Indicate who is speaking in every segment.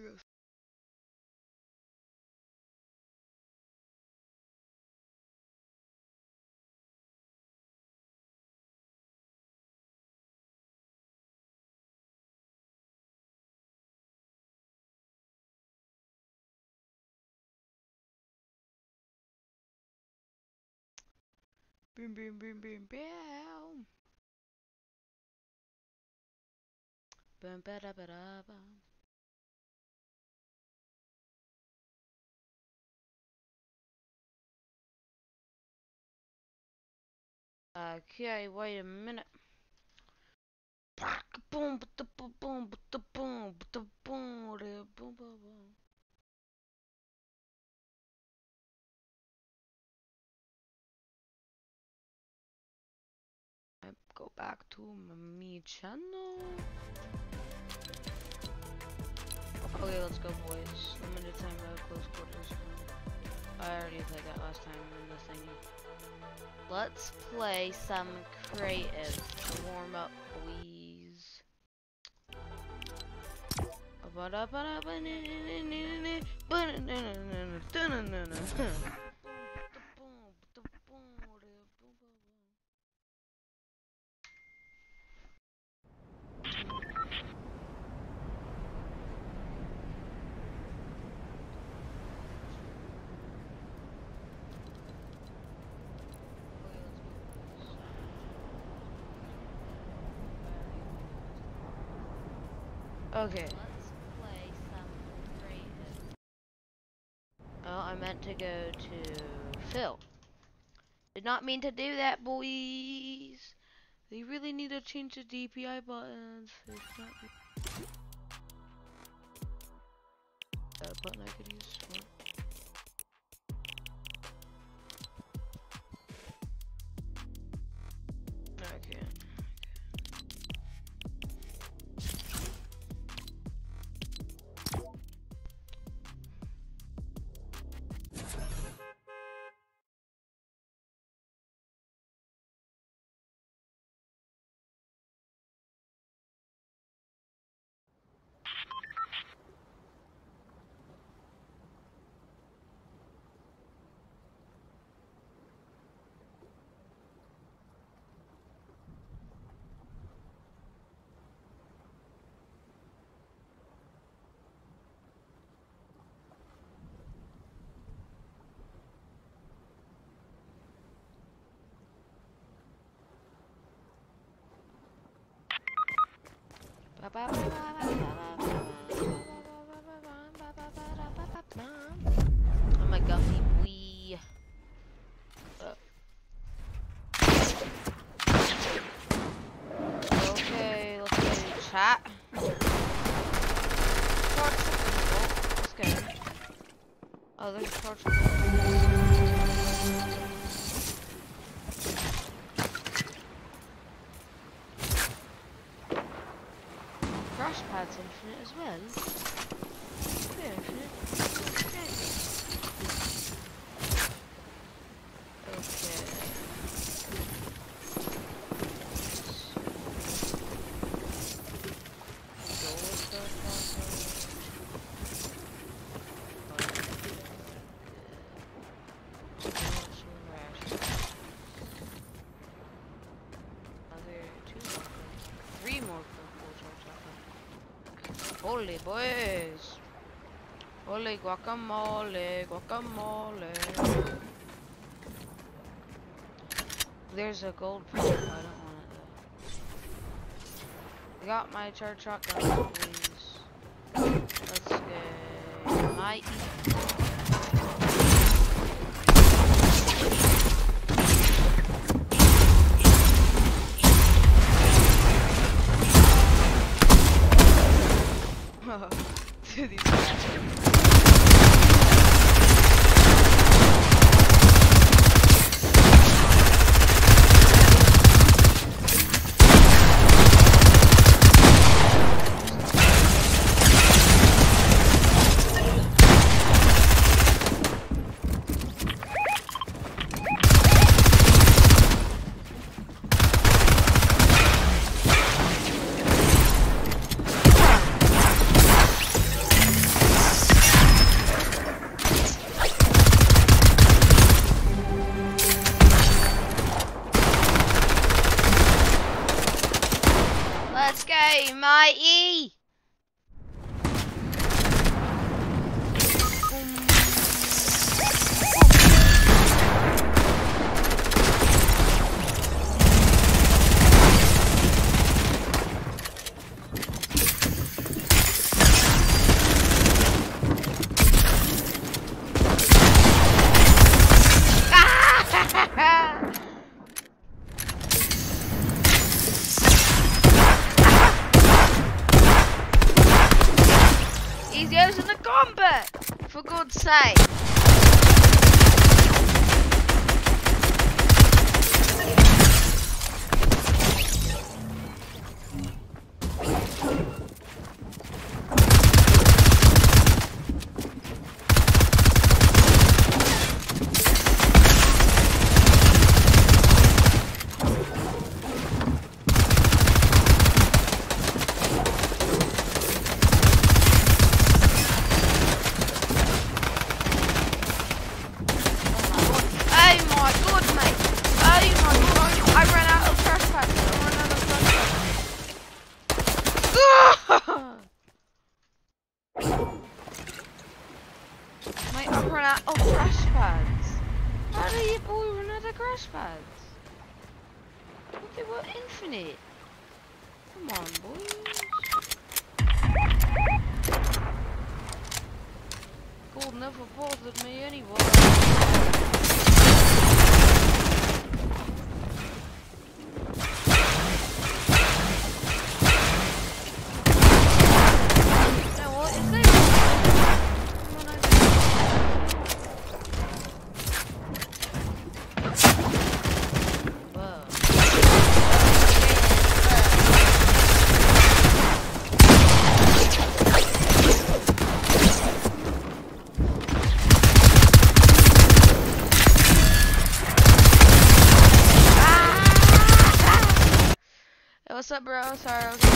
Speaker 1: guess. Boom, boom, boom, boom, boom. Boom, ba da ba da bum. Okay, wait a minute. Boom, boom, boom, boom, boom, boom, boom. I go back to my me channel. Okay, let's go, boys. Limited time close quarters. I already played that last time in the thingy. Let's play some creative warm up, boys. Okay. Let's play some creative. Oh, I meant to go to Phil. Did not mean to do that, boys. They really need to change the DPI buttons. It's not. That uh, button I could use. I'm a guffy. Uh. Okay, let's go to chat. Oh, there's torch. Crash pad's infinite as well. Yeah, infinite. Okay. Okay. Go with the Another two more. Three more purple torch Holy boys! Holy guacamole, guacamole. There's a gold I don't want it though. I got my charge shotgun, please. Let's go. My doing it. Come on, boys. Gold never bothered me anyway. sorrows.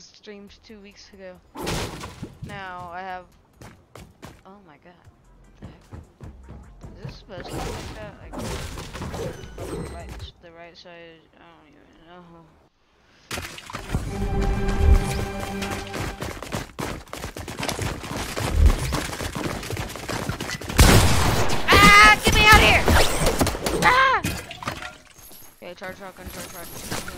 Speaker 1: was streamed two weeks ago. Now I have. Oh my god. Is this supposed to be like that? Like right, the right side? I don't even know. Ah! Get me out of here! Ah! Okay, charge shotgun, charge shotgun.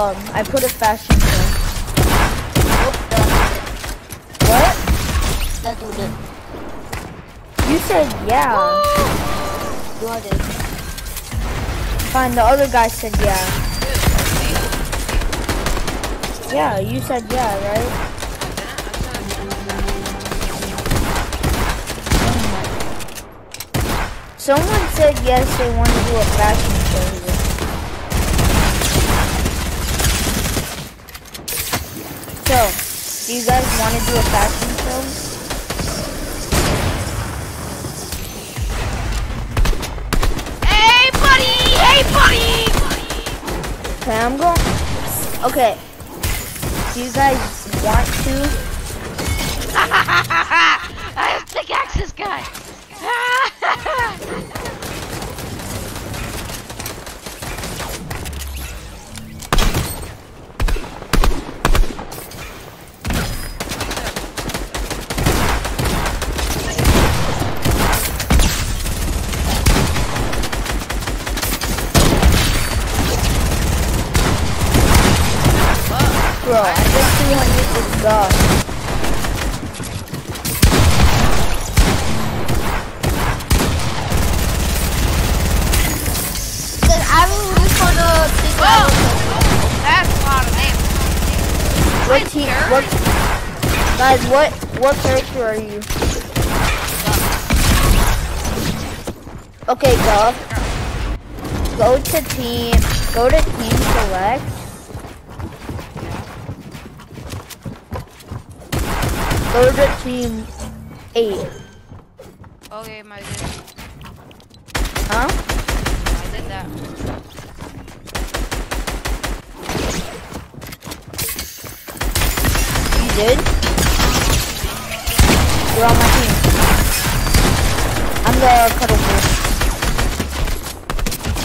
Speaker 2: Hub. I put a fashion show. What? You said yeah. Fine, the other guy said yeah. Yeah, you said yeah, right? Someone said yes, they want to do a fashion show here. So, do you guys want to do a fashion show?
Speaker 1: Hey, buddy! Hey, buddy!
Speaker 2: Okay, I'm going. Okay. Do you guys want to?
Speaker 1: I have pickaxe this guy.
Speaker 2: just 300 is God.
Speaker 1: Whoa! That's a lot of damage.
Speaker 2: What team? What? Guys, what what character are you? Okay, go. Go to team. Go to team select. To team eight.
Speaker 1: Okay, my dude.
Speaker 2: Huh?
Speaker 1: I did that.
Speaker 2: You did? You're on my team. I'm the cuddle boy.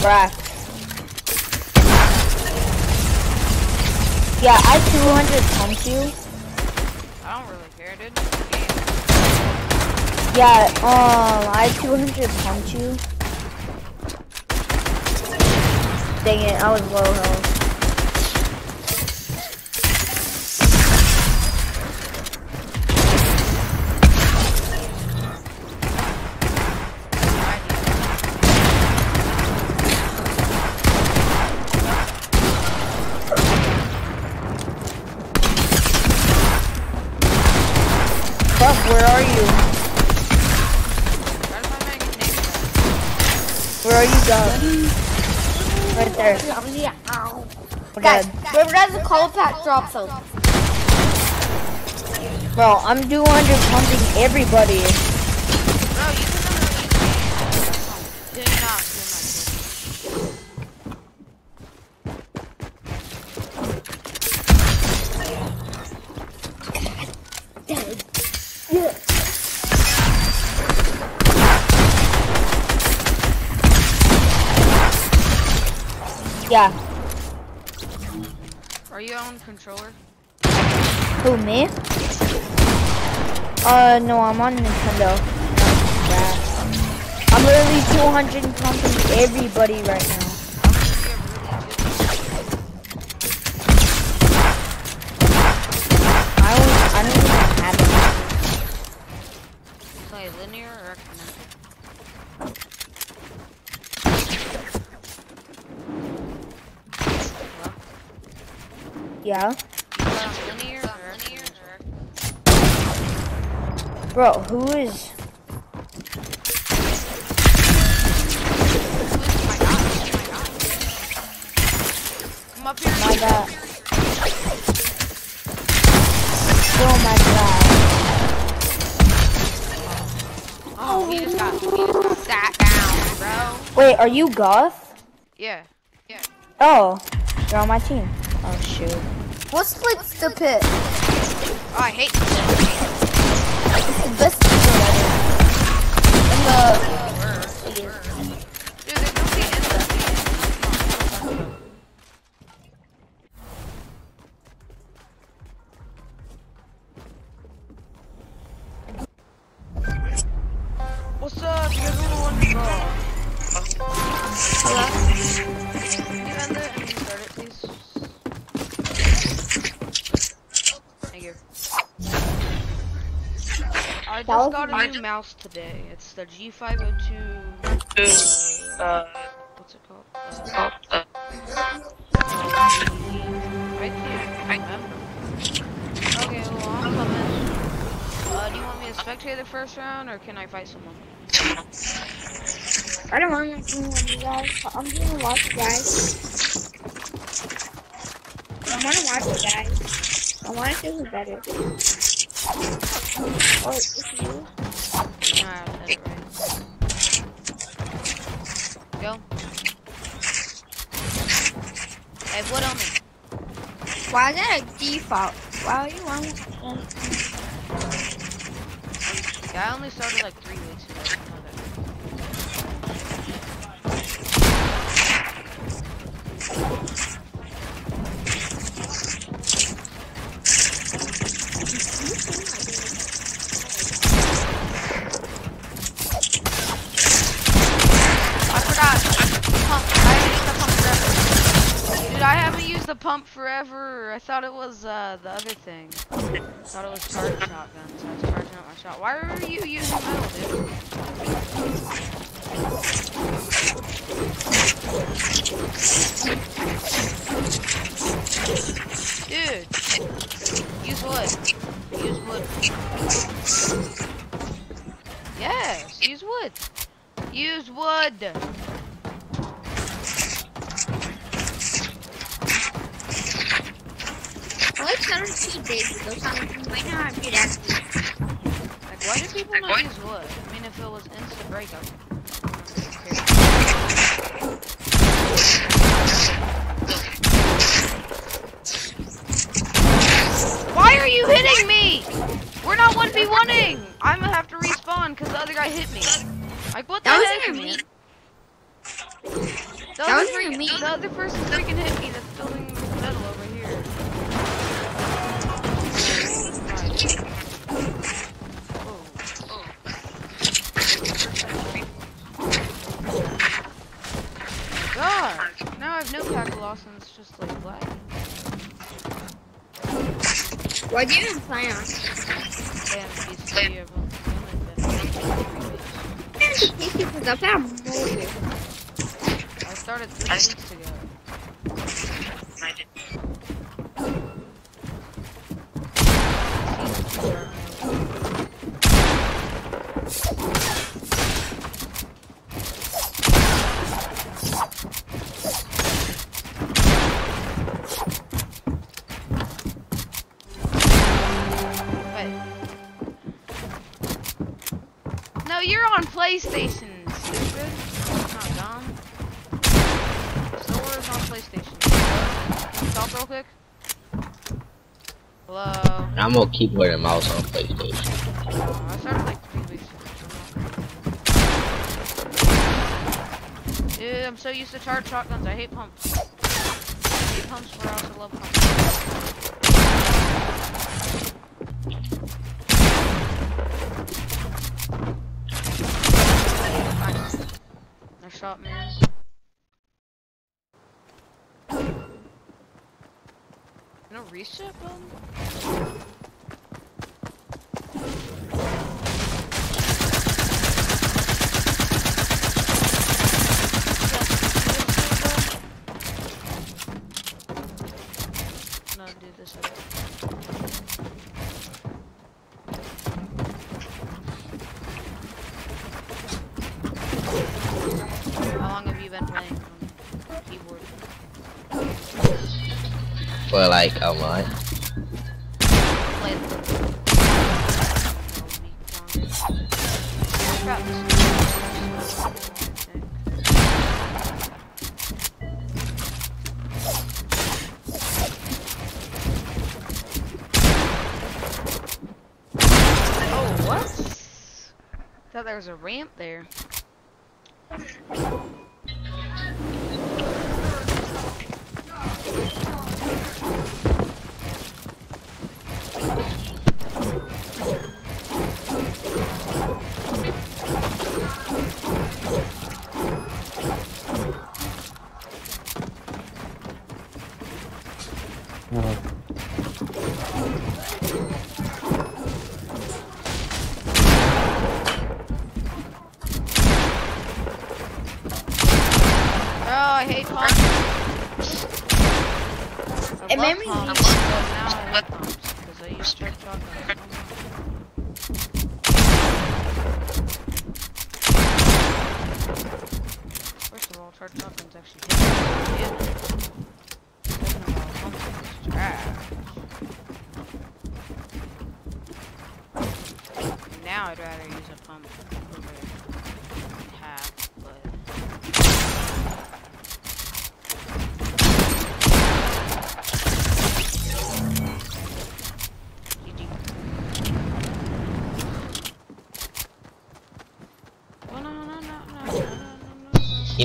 Speaker 2: Bruh. Yeah, I 200 pumped you.
Speaker 1: Dude.
Speaker 2: Yeah, um, I 200 pumped you. Dang it, I was low health.
Speaker 3: Guys,
Speaker 2: dead.
Speaker 3: whoever has a color pack drop some.
Speaker 2: Bro, I'm 200 pumping everybody.
Speaker 1: On controller?
Speaker 2: Who, me? Uh, no, I'm on Nintendo. I'm literally 200 pumping everybody right now. I don't, I don't even have it.
Speaker 1: You play linear or exponential? Hello?
Speaker 2: Yeah.
Speaker 1: You play on linear or linear or
Speaker 2: Bro, who is...
Speaker 1: my god, oh my god. Come.
Speaker 2: My god. Oh my god.
Speaker 1: Oh, he just got he just got sat down, bro.
Speaker 2: Wait, are you Goth?
Speaker 1: Yeah. Yeah.
Speaker 2: Oh, you're on my team. Oh shoot.
Speaker 3: What splits the pit?
Speaker 1: Oh, I hate
Speaker 3: ever.
Speaker 1: New mouse today. It's the G502. Uh, what's it called? Uh, I can't remember. Okay, well, I'm coming. Uh, do you want me to spectate the first round, or can I fight someone?
Speaker 3: I don't want to do you guys. I'm gonna watch you guys. I want to watch you guys. I want to see who's better. Oh, it's you.
Speaker 1: Alright, I said it right. Go. Hey, what on me?
Speaker 3: Why is that a default? Why are you on?
Speaker 1: Yeah, I only started like three weeks ago. I know that. I forgot. Pump. I haven't used the pump forever. Dude, The pump forever. I thought it was uh, the other thing. I thought it was charging shotgun, so I was charging up my shot. Why are you using metal, dude? Dude, use wood. Use wood. Yes, use wood. Use wood.
Speaker 3: What color she did go find right now I did ask you.
Speaker 1: Like why do people like, not what? use wood? I mean if it was instant breakup. Why are you hitting me? We're not 1v1ing! I'm gonna have to respawn because the other guy hit me. Like, what the
Speaker 3: that
Speaker 1: heck, man?
Speaker 3: That was
Speaker 1: for
Speaker 3: me.
Speaker 1: The other person freaking hit me that's building god! Now I have no tackle loss and it's just like black.
Speaker 3: Why'd you even play on?
Speaker 1: I started three weeks ago. PlayStation, stupid. Not dumb. On PlayStation. Can you talk real quick? Hello.
Speaker 4: I'm gonna keyboard and mouse on PlayStation.
Speaker 1: Oh, I started like three weeks ago. Dude, I'm so used to charged shotguns. I hate pumps. I hate pumps, but I also love pumps. reship
Speaker 4: them? Like a.
Speaker 1: Okay. Oh, what? Thought there was a ramp there.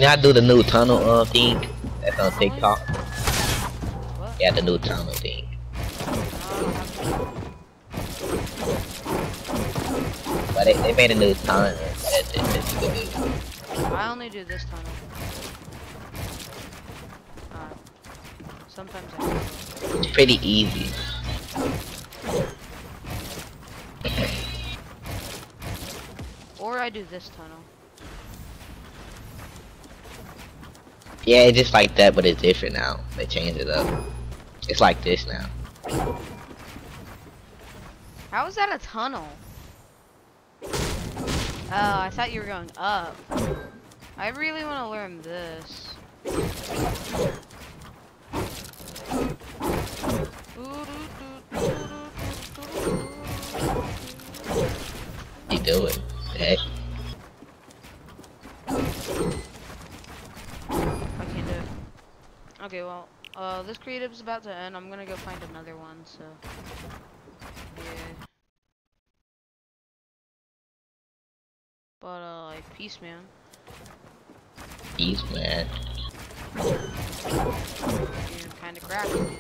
Speaker 4: You know to do the new tunnel uh thing? That's on TikTok.
Speaker 1: What?
Speaker 4: Yeah, the new tunnel thing. But they, they made a new tunnel that, that, can.
Speaker 1: I only do this tunnel. Uh, sometimes I do.
Speaker 4: It's pretty easy.
Speaker 1: Or I do this tunnel.
Speaker 4: Yeah, it's just like that, but it's different now. They changed it up. It's like this now.
Speaker 1: How is that a tunnel? Oh, I thought you were going up. I really want to learn this. Well, this is about to end. I'm gonna go find another one, so. Yeah. But, uh, like, peace, man.
Speaker 4: Peace, man.
Speaker 1: You're kinda cracked, man.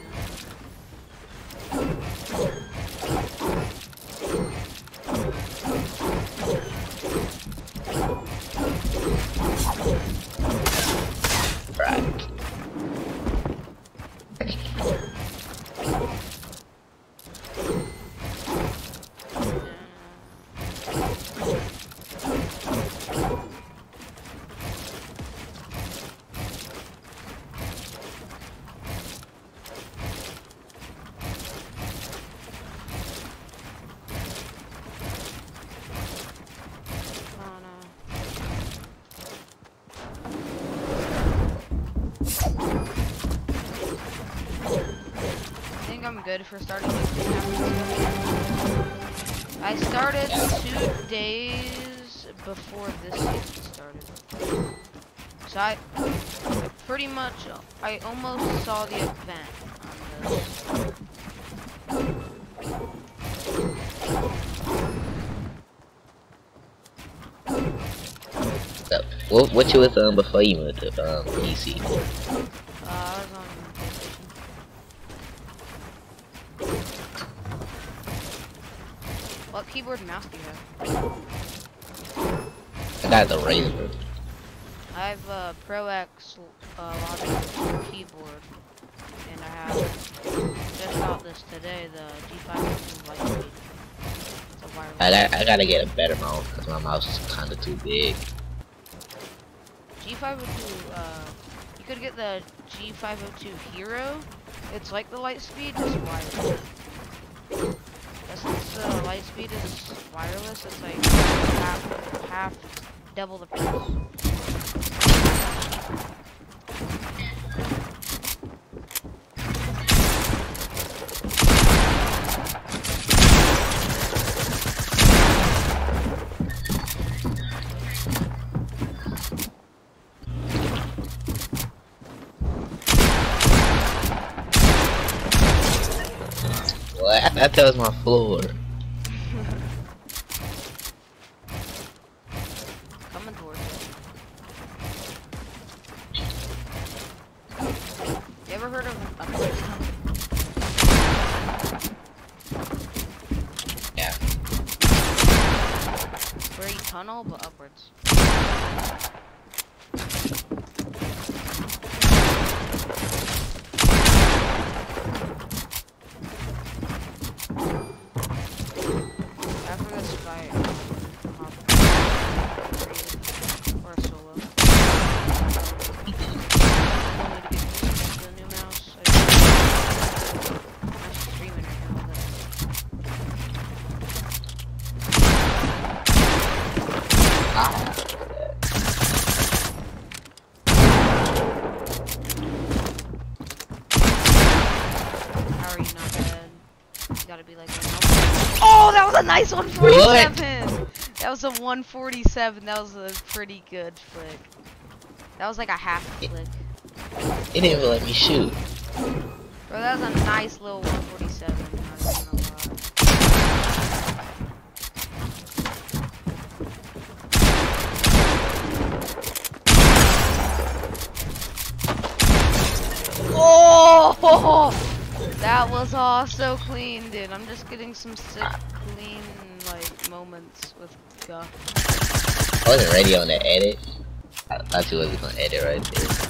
Speaker 1: Game after I started two days before this season started. So I pretty much, I almost saw the event on this.
Speaker 4: What what you was on before you moved to um?
Speaker 1: What keyboard and mouse do you have?
Speaker 4: I got the Razer.
Speaker 1: I have a Pro X uh, Logic keyboard, and I have just got this today, the G5 Lightspeed. It's a wireless.
Speaker 4: I got I gotta get a better mouse because my mouse is kind of too big.
Speaker 1: G502, uh, you could get the G502 Hero. It's like the Lightspeed, just But since the Lightspeed is wireless, it's like half, half, double the price.
Speaker 4: What? That was my floor.
Speaker 1: Coming towards it. You ever heard of upwards tunnel?
Speaker 4: Yeah.
Speaker 1: Where you tunnel, but upwards. After this fight, I'll create or solo. Still need to get used to the new mouse. I I'm streaming right now, but
Speaker 4: Ah.
Speaker 1: How are you not dead? You gotta be like. Oh, that was a nice 147. That was a 147. That was a pretty good flick. That was like a half flick.
Speaker 4: It didn't even let me shoot.
Speaker 1: Bro, that was a nice little 147. not even gonna lie. Oh, that was all so clean, dude. I'm just getting some sick, clean, like, moments with Guff.
Speaker 4: I wasn't ready on the edit. I thought you wasn't gonna edit right there.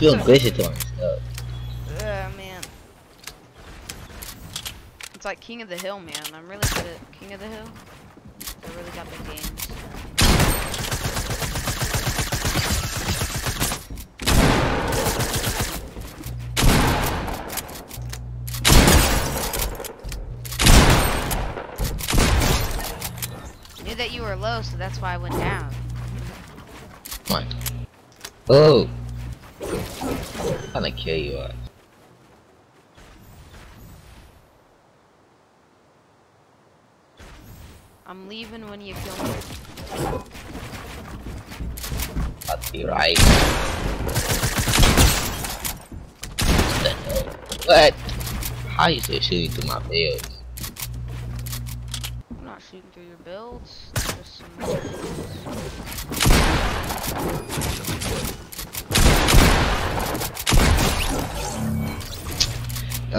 Speaker 4: God, you keep on glitching to myself.
Speaker 1: Yeah, man. It's like King of the Hill, man. I'm really good at King of the Hill. I really got the games. Knew that you were low, so that's why I went down.
Speaker 4: On. Oh. I'm you. Uh.
Speaker 1: I'm leaving when you kill me.
Speaker 4: I'll be right. What? How you still shooting through my builds?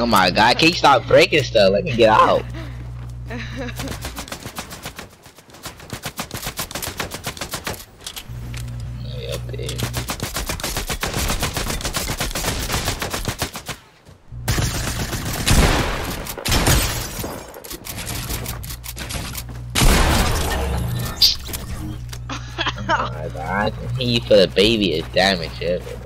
Speaker 4: Oh my god, can you stop breaking stuff? Let me get out. Oh my god, continue for the baby is damage ever.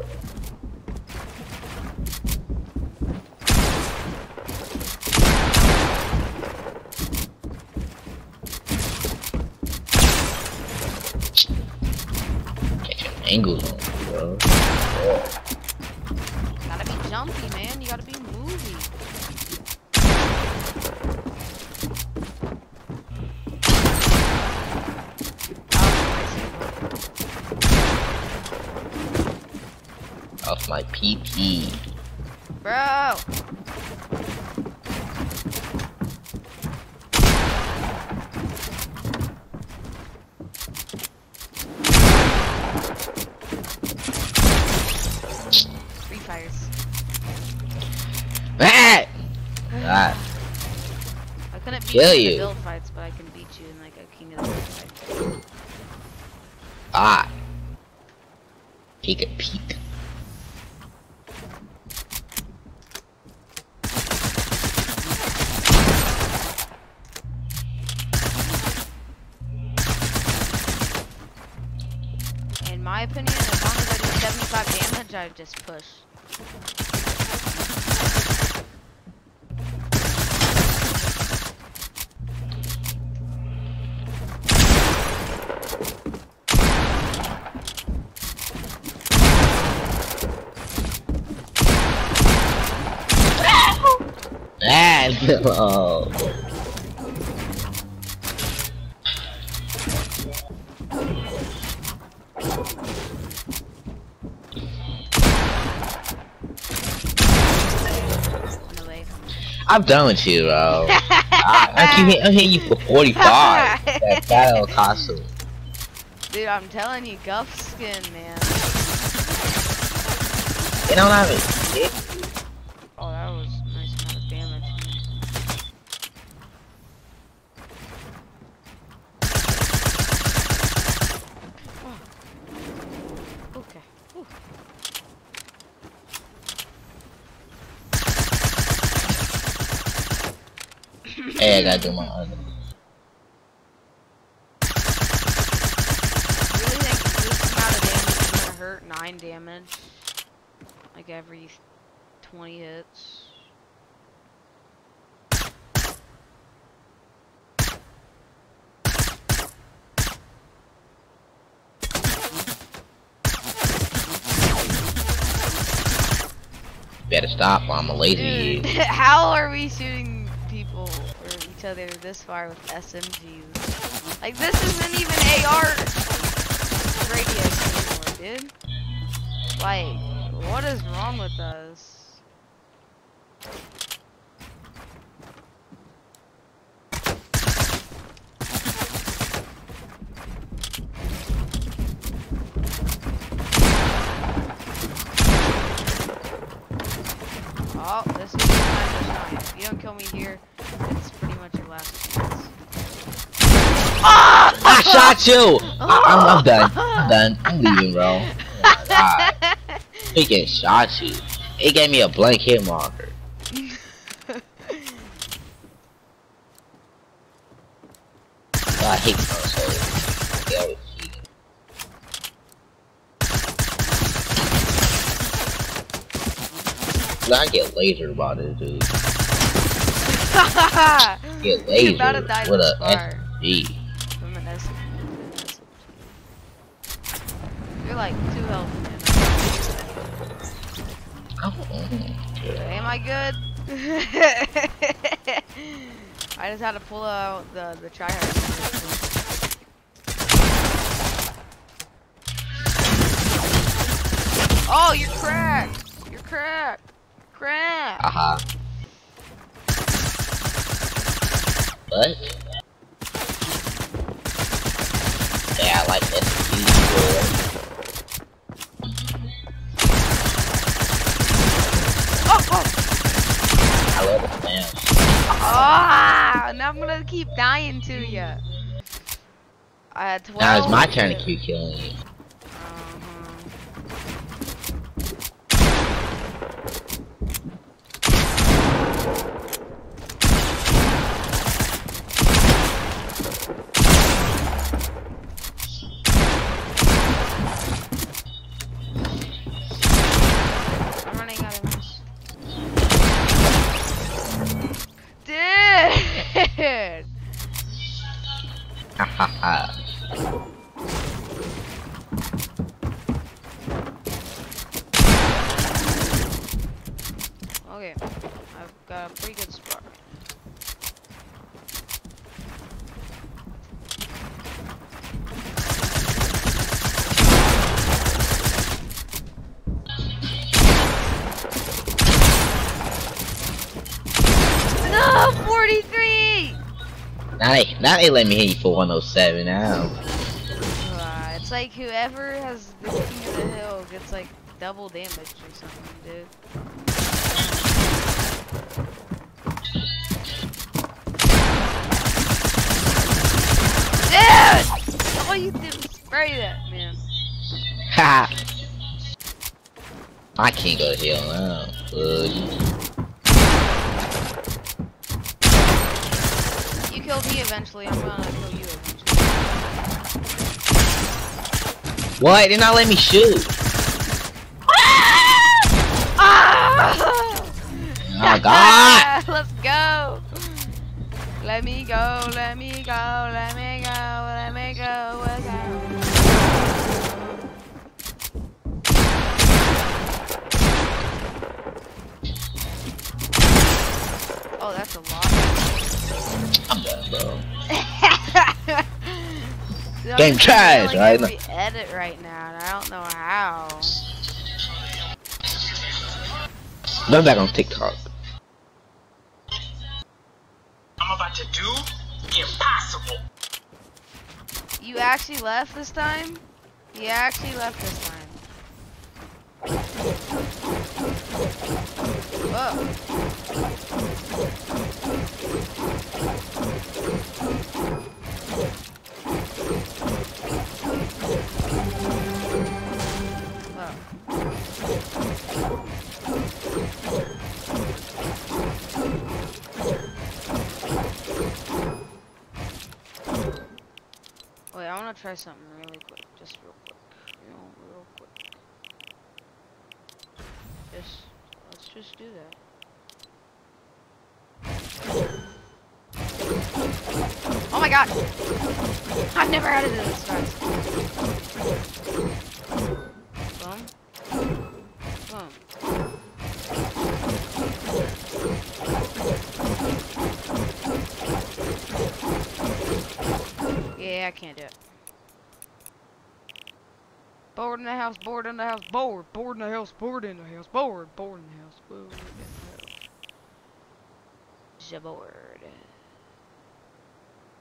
Speaker 4: Kill
Speaker 1: you
Speaker 4: I'm done with you, bro. I, I keep hit- I'm hitting you for 45. that battle costume.
Speaker 1: Dude, I'm telling you, Guff skin, man.
Speaker 4: You don't have it.
Speaker 1: Oh, that was a nice amount of damage. Oh. Okay. Whew.
Speaker 4: Hey, I gotta do my other.
Speaker 1: really think this amount of damage is gonna hurt 9 damage? Like every 20 hits.
Speaker 4: Better stop I'm a lazy.
Speaker 1: Dude, how are we shooting or each other this far with SMGs? Like this isn't even AR radius anymore, dude. Like, what is wrong with us? Oh, this is your time to shine. If you don't kill me here, it's pretty much your last chance.
Speaker 4: Shot oh. you! I, I'm, I'm done. I'm done. I'm leaving, bro. Oh. Freaking shot you. It gave me a blank hit marker. I hate consoles. They always cheating. I get lasered by this dude. Get
Speaker 1: You about to
Speaker 4: lasered
Speaker 1: die
Speaker 4: with a
Speaker 1: far. You're like two health, man. Oh. Am I good? I just had to pull out the the tryhard. Oh, you're cracked. You're cracked. Cracked.
Speaker 4: Haha. What? Yeah, I like SSD.
Speaker 1: Ah, now I'm gonna keep dying to you. I had 12.
Speaker 4: Now it's my turn to keep killing you. Now they, let me hit you for 107 now.
Speaker 1: Uh, it's like whoever has the king of the hill gets like double damage or something, dude. Dude! All you did was spray that, man.
Speaker 4: Ha! I can't go to hell now. Buddy.
Speaker 1: You killed me eventually, I'm gonna kill you eventually.
Speaker 4: What? They're not letting me shoot.
Speaker 1: Ah!
Speaker 4: Oh god!
Speaker 1: Let's go! Let me go, let me go, let me go, let me go, let me go. Oh, that's a lot.
Speaker 4: I'm bro.
Speaker 1: Dude, I'm
Speaker 4: Game
Speaker 1: just
Speaker 4: trash,
Speaker 1: feeling
Speaker 4: right?
Speaker 1: every edit right now, and I don't know how.
Speaker 4: Go back on TikTok.
Speaker 5: I'm about to do the impossible.
Speaker 1: You actually left this time? You actually left this time. Whoa. Whoa. Wait, I want to try something really quick, just real quick, you know, real quick. Just, let's just do that. Oh my god! I've never had it this fast. Boom. Boom. Yeah, I can't do it. Board in the house, board in the house, board, board in the house, board in the house, board, board in the house, board in the board.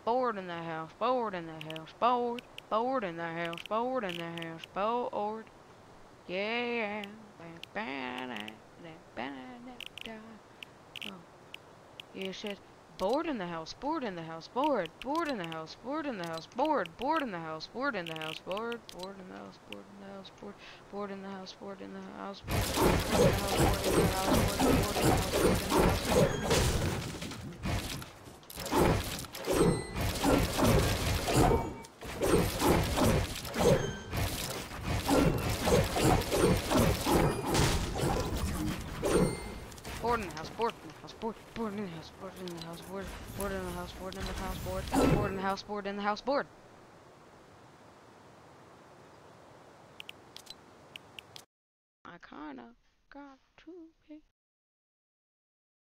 Speaker 1: Board in the house, board in the house, board, board in the house, board in the house, board. Yeah. Oh. You said board in the house, board in the house, board, board in the house, board in the house, board, board in the house, board in the house, board, board in the house, board in the house, board, board in the house, board in the house, board, in the house, board in the house, board in the house, board, in the house, board in the house. Board in the house, board in the house, board, board in the house, board in the house, board, board in the house, board in the house, board, board in the house, board in the house, board. I kinda got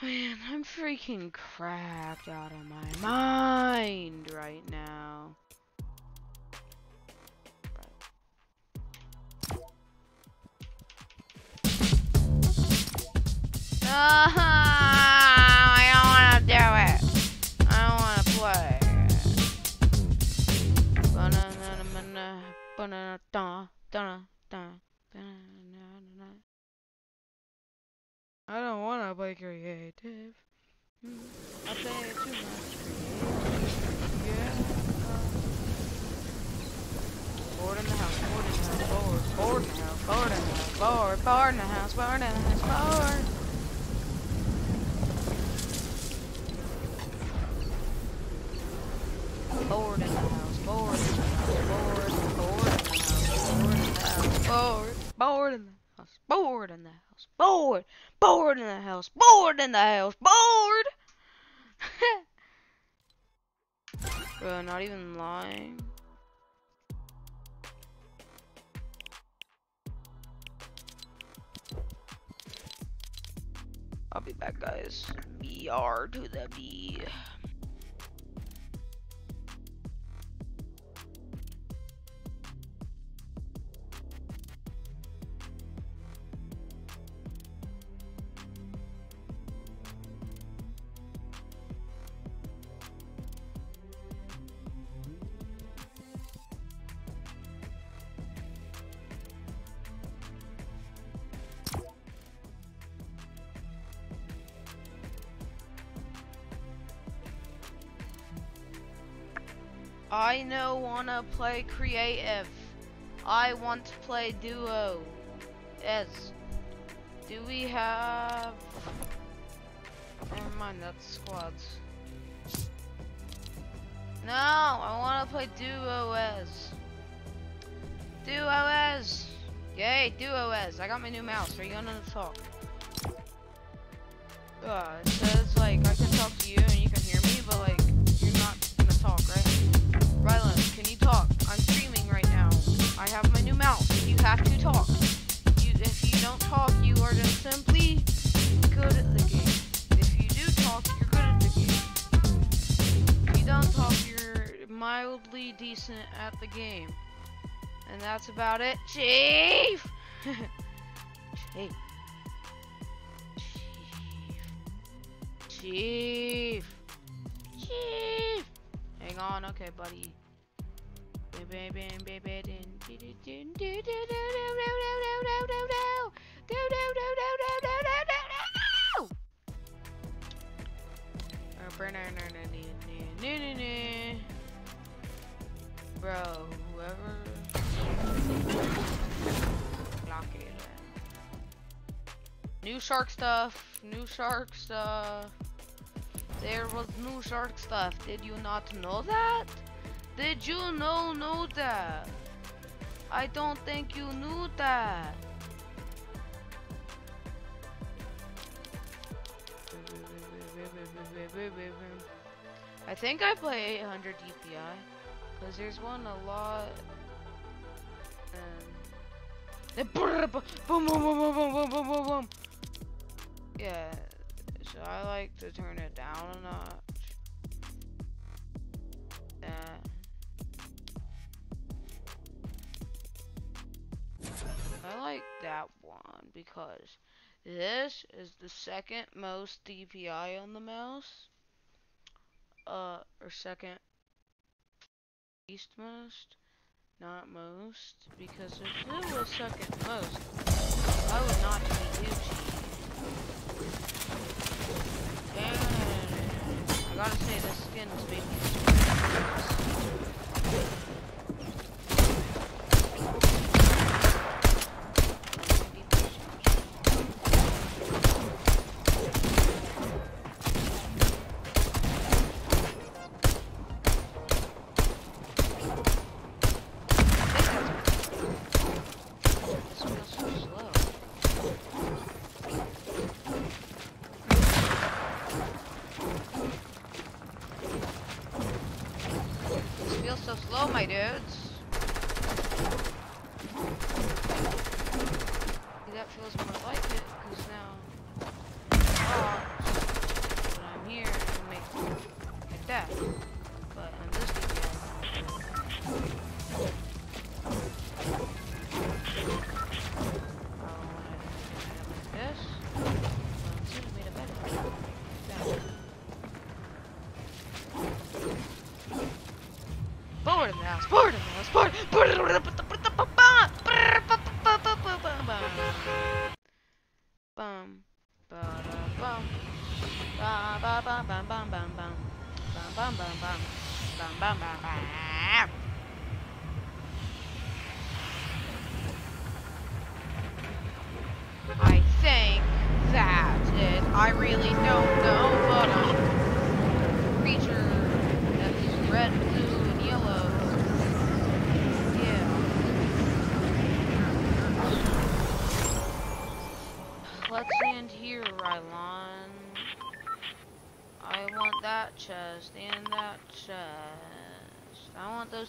Speaker 1: Man, I'm freaking cracked out of my mind right now. Ah, board in the house, board in the house, board. Board in the house, board in the house, board, board in the house, board in the house, board, board in the house, board in the house, board. Bro, not even lying. I'll be back, guys. BR to the B. no wanna play creative. I want to play duo. Yes. Do we have? Never mind, that's squads. No, I wanna play duo as. Duo Duos. Yay, duos. I got my new mouse. Are you gonna talk? Uh, it says like I can talk to you and you can hear me, but like have to talk. You, if you don't talk, you are just simply good at the game. If you do talk, you're good at the game. If you don't talk, you're mildly decent at the game. And that's about it. Chief! Chief. Chief. Chief. Hang on, okay, buddy. Bro, whoever. Lock it. New shark stuff. New shark stuff. There was new shark stuff. Did you not know that? Did you know know that? I don't think you knew that. I think I play 800 DPI because there's one a lot. And boom, boom, boom, boom, boom, boom, boom, boom, boom. Yeah, so I like to turn it down a notch. Yeah. I like that one because this is the second most DPI on the mouse. Uh, or second least most, not most, because if it was second most, I would not be Gucci. And I gotta say, this skin is making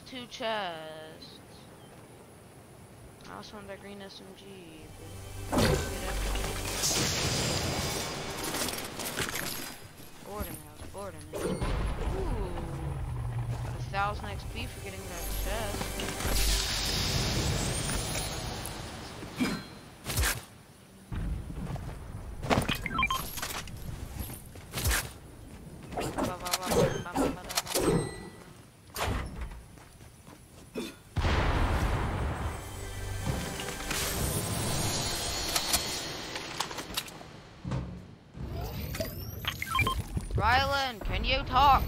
Speaker 1: two chests. I also want that green SMG. Boarding house, boarding house. Ooh. Got a thousand XP for getting that chest. You talk?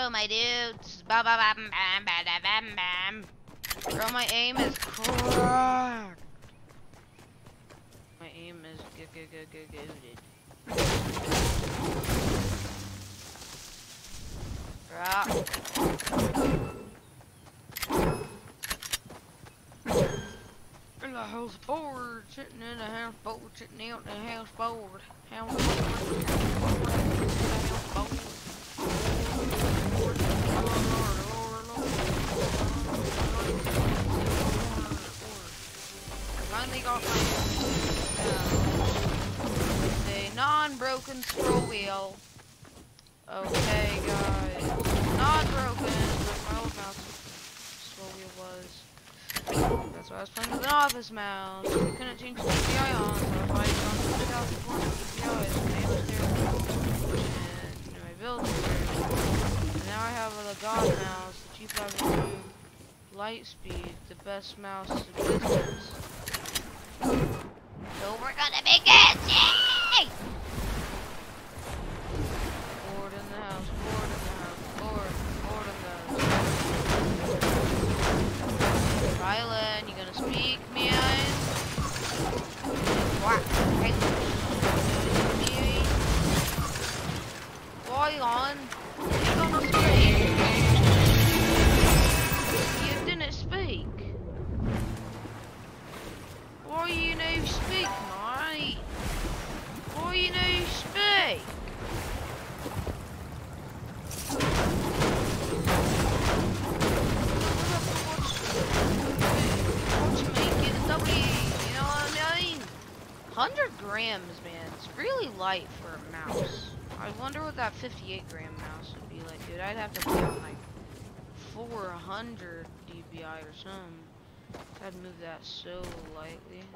Speaker 1: Go, my dudes. Ba ba bam bam ba da bam bam. Bro, my aim is cracked. My aim is g g g g goated. Rock. In the house board, sitting in the house board, sitting out in the house board. House board, house board. Finally got my uh, non-broken scroll wheel. Okay, guys, broken. like My old mouse scroll wheel was. That's why I was playing with an office mouse. I couldn't change the DPI on, so I was on 2004 DPI. So my name was. And my now I have a God mouse, the G502 Lightspeed, the best mouse in business. So we're gonna make it! Yay! Board in the house, board in the house, board, board in the house. Rylan, you gonna speak, man? What? Hey. Me? Rylan, 100 grams, man. It's really light for a mouse. I wonder what that 58 gram mouse would be like, dude. I'd have to be on like 400 DPI or something. I'd move that so lightly.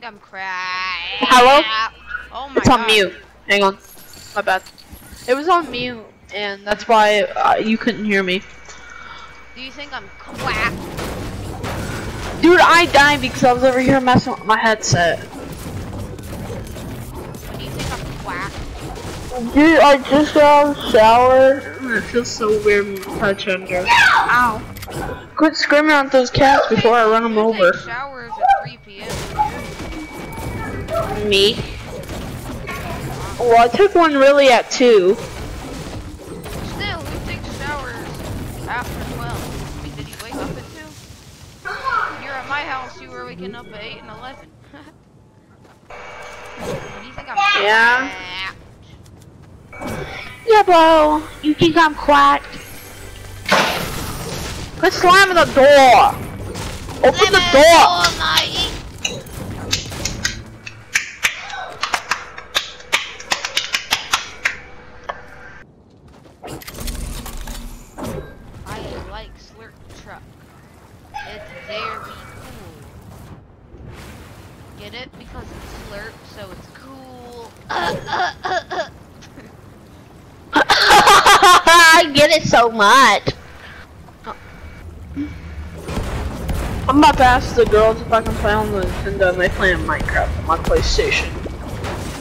Speaker 1: Think I'm cracked?
Speaker 2: Hello?
Speaker 1: Oh my
Speaker 2: It's on
Speaker 1: god.
Speaker 2: mute. Hang on. My bad. It was on mute, and that's why uh, you couldn't hear me.
Speaker 1: Do you think I'm quacked?
Speaker 2: Dude, I died because I was over here messing with my headset.
Speaker 1: Do you think I'm?
Speaker 2: Dude, I just got out of the shower. It feels so weird you touch under.
Speaker 3: Ow.
Speaker 2: Quit screaming at those cats before I run them over. Me? Well, I took one really at 2.
Speaker 1: Still, who takes showers after 12? I mean, did you wake up at 2? You're at my house, you were waking up at 8 and 11. do you think I'm
Speaker 2: Yeah.
Speaker 1: quacked?
Speaker 2: Yeah, bro. You think I'm quacked? Quit slamming the door. Open the door.
Speaker 1: Almighty. I like Slurp Truck. It's very cool. Get it? Because it's Slurp, so it's cool.
Speaker 2: I get it so much. I'm about to ask the girls if I can play on the Nintendo and they play on Minecraft on my PlayStation.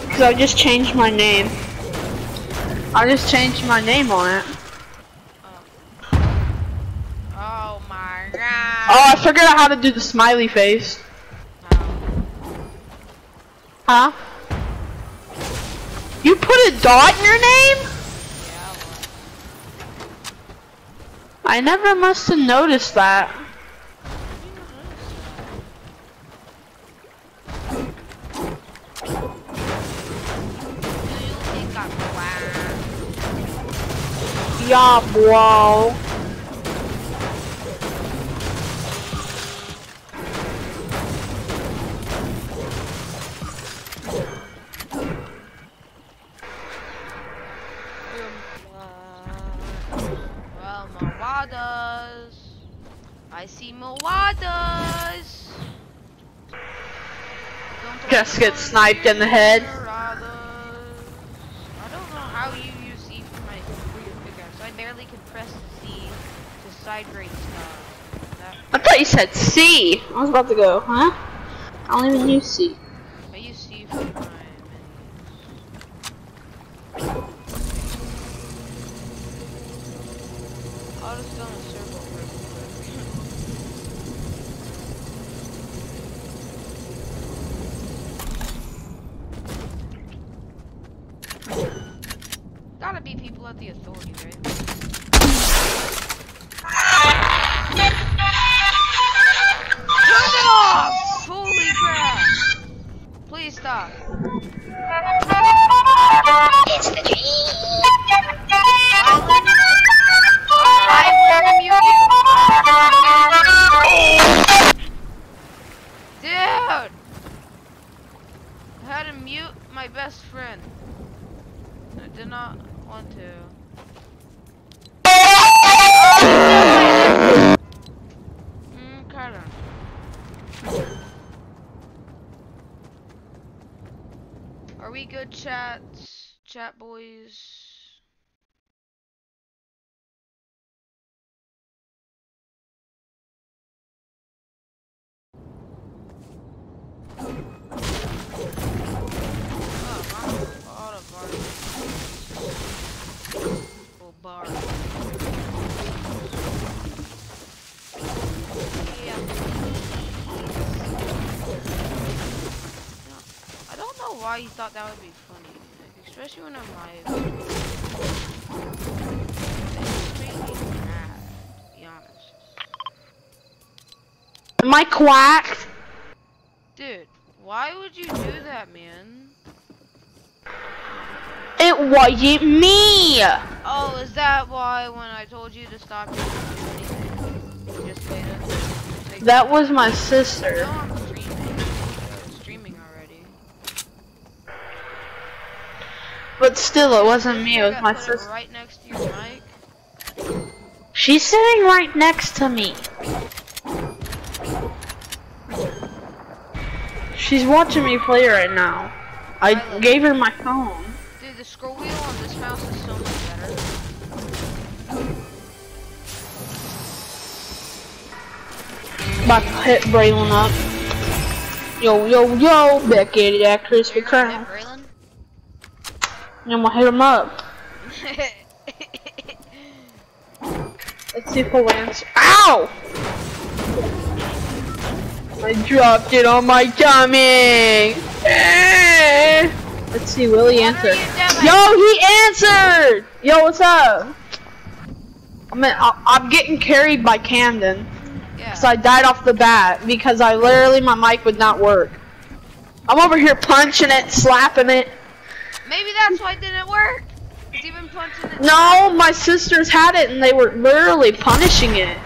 Speaker 2: Cause I just changed my name. I just changed my name on it.
Speaker 1: oh, oh my god.
Speaker 2: Oh, I figured out how to do the smiley face.
Speaker 1: How?
Speaker 2: Huh? You put a dot in your name?
Speaker 1: Yeah,
Speaker 2: I never must have noticed that. Yeah, bro.
Speaker 1: Well, I see Mowadas. Don't
Speaker 2: Just get sniped in the head.
Speaker 1: Mowadas. I don't know how you use C for my for your pickaxe. I barely can press the C to side grade stuff.
Speaker 2: I thought you said C. I was about to go, huh? I don't even use C.
Speaker 1: I use C for thought that would be funny, like, especially when I'm live. It made me mad, to be honest.
Speaker 2: Am I quacked?
Speaker 1: Dude, why would you do that, man?
Speaker 2: It wasn't me.
Speaker 1: Oh, is that why when I told you to stop, you didn't do anything? You just made it? Like,
Speaker 2: That was my
Speaker 1: no,
Speaker 2: sister.
Speaker 1: I'm streaming. I'm streaming already.
Speaker 2: But still, it wasn't me. It was my sister.
Speaker 1: Right next to your mic.
Speaker 2: She's sitting right next to me. She's watching me play right now. I
Speaker 1: Violet.
Speaker 2: gave her my phone.
Speaker 1: Dude, the scroll wheel on this mouse is so much better.
Speaker 2: About to hit Braylon up. Yo, yo, yo, back at it at Krispy
Speaker 1: You're gonna
Speaker 2: Kreme.
Speaker 1: hit
Speaker 2: I'm gonna hit him up. Let's see if he'll answer. Ow! I dropped it on my tummy. Let's see, will he answer?
Speaker 1: you?
Speaker 2: Yo, he answered! Yo, what's up? I'm, I- I'm getting carried by Camden.
Speaker 1: Yeah.
Speaker 2: So I died off the bat because I literally, my mic would not work. I'm over here punching it, slapping it.
Speaker 1: Maybe that's why it didn't work. Cause you've punching.
Speaker 2: No, my sisters had it and they were literally punishing it.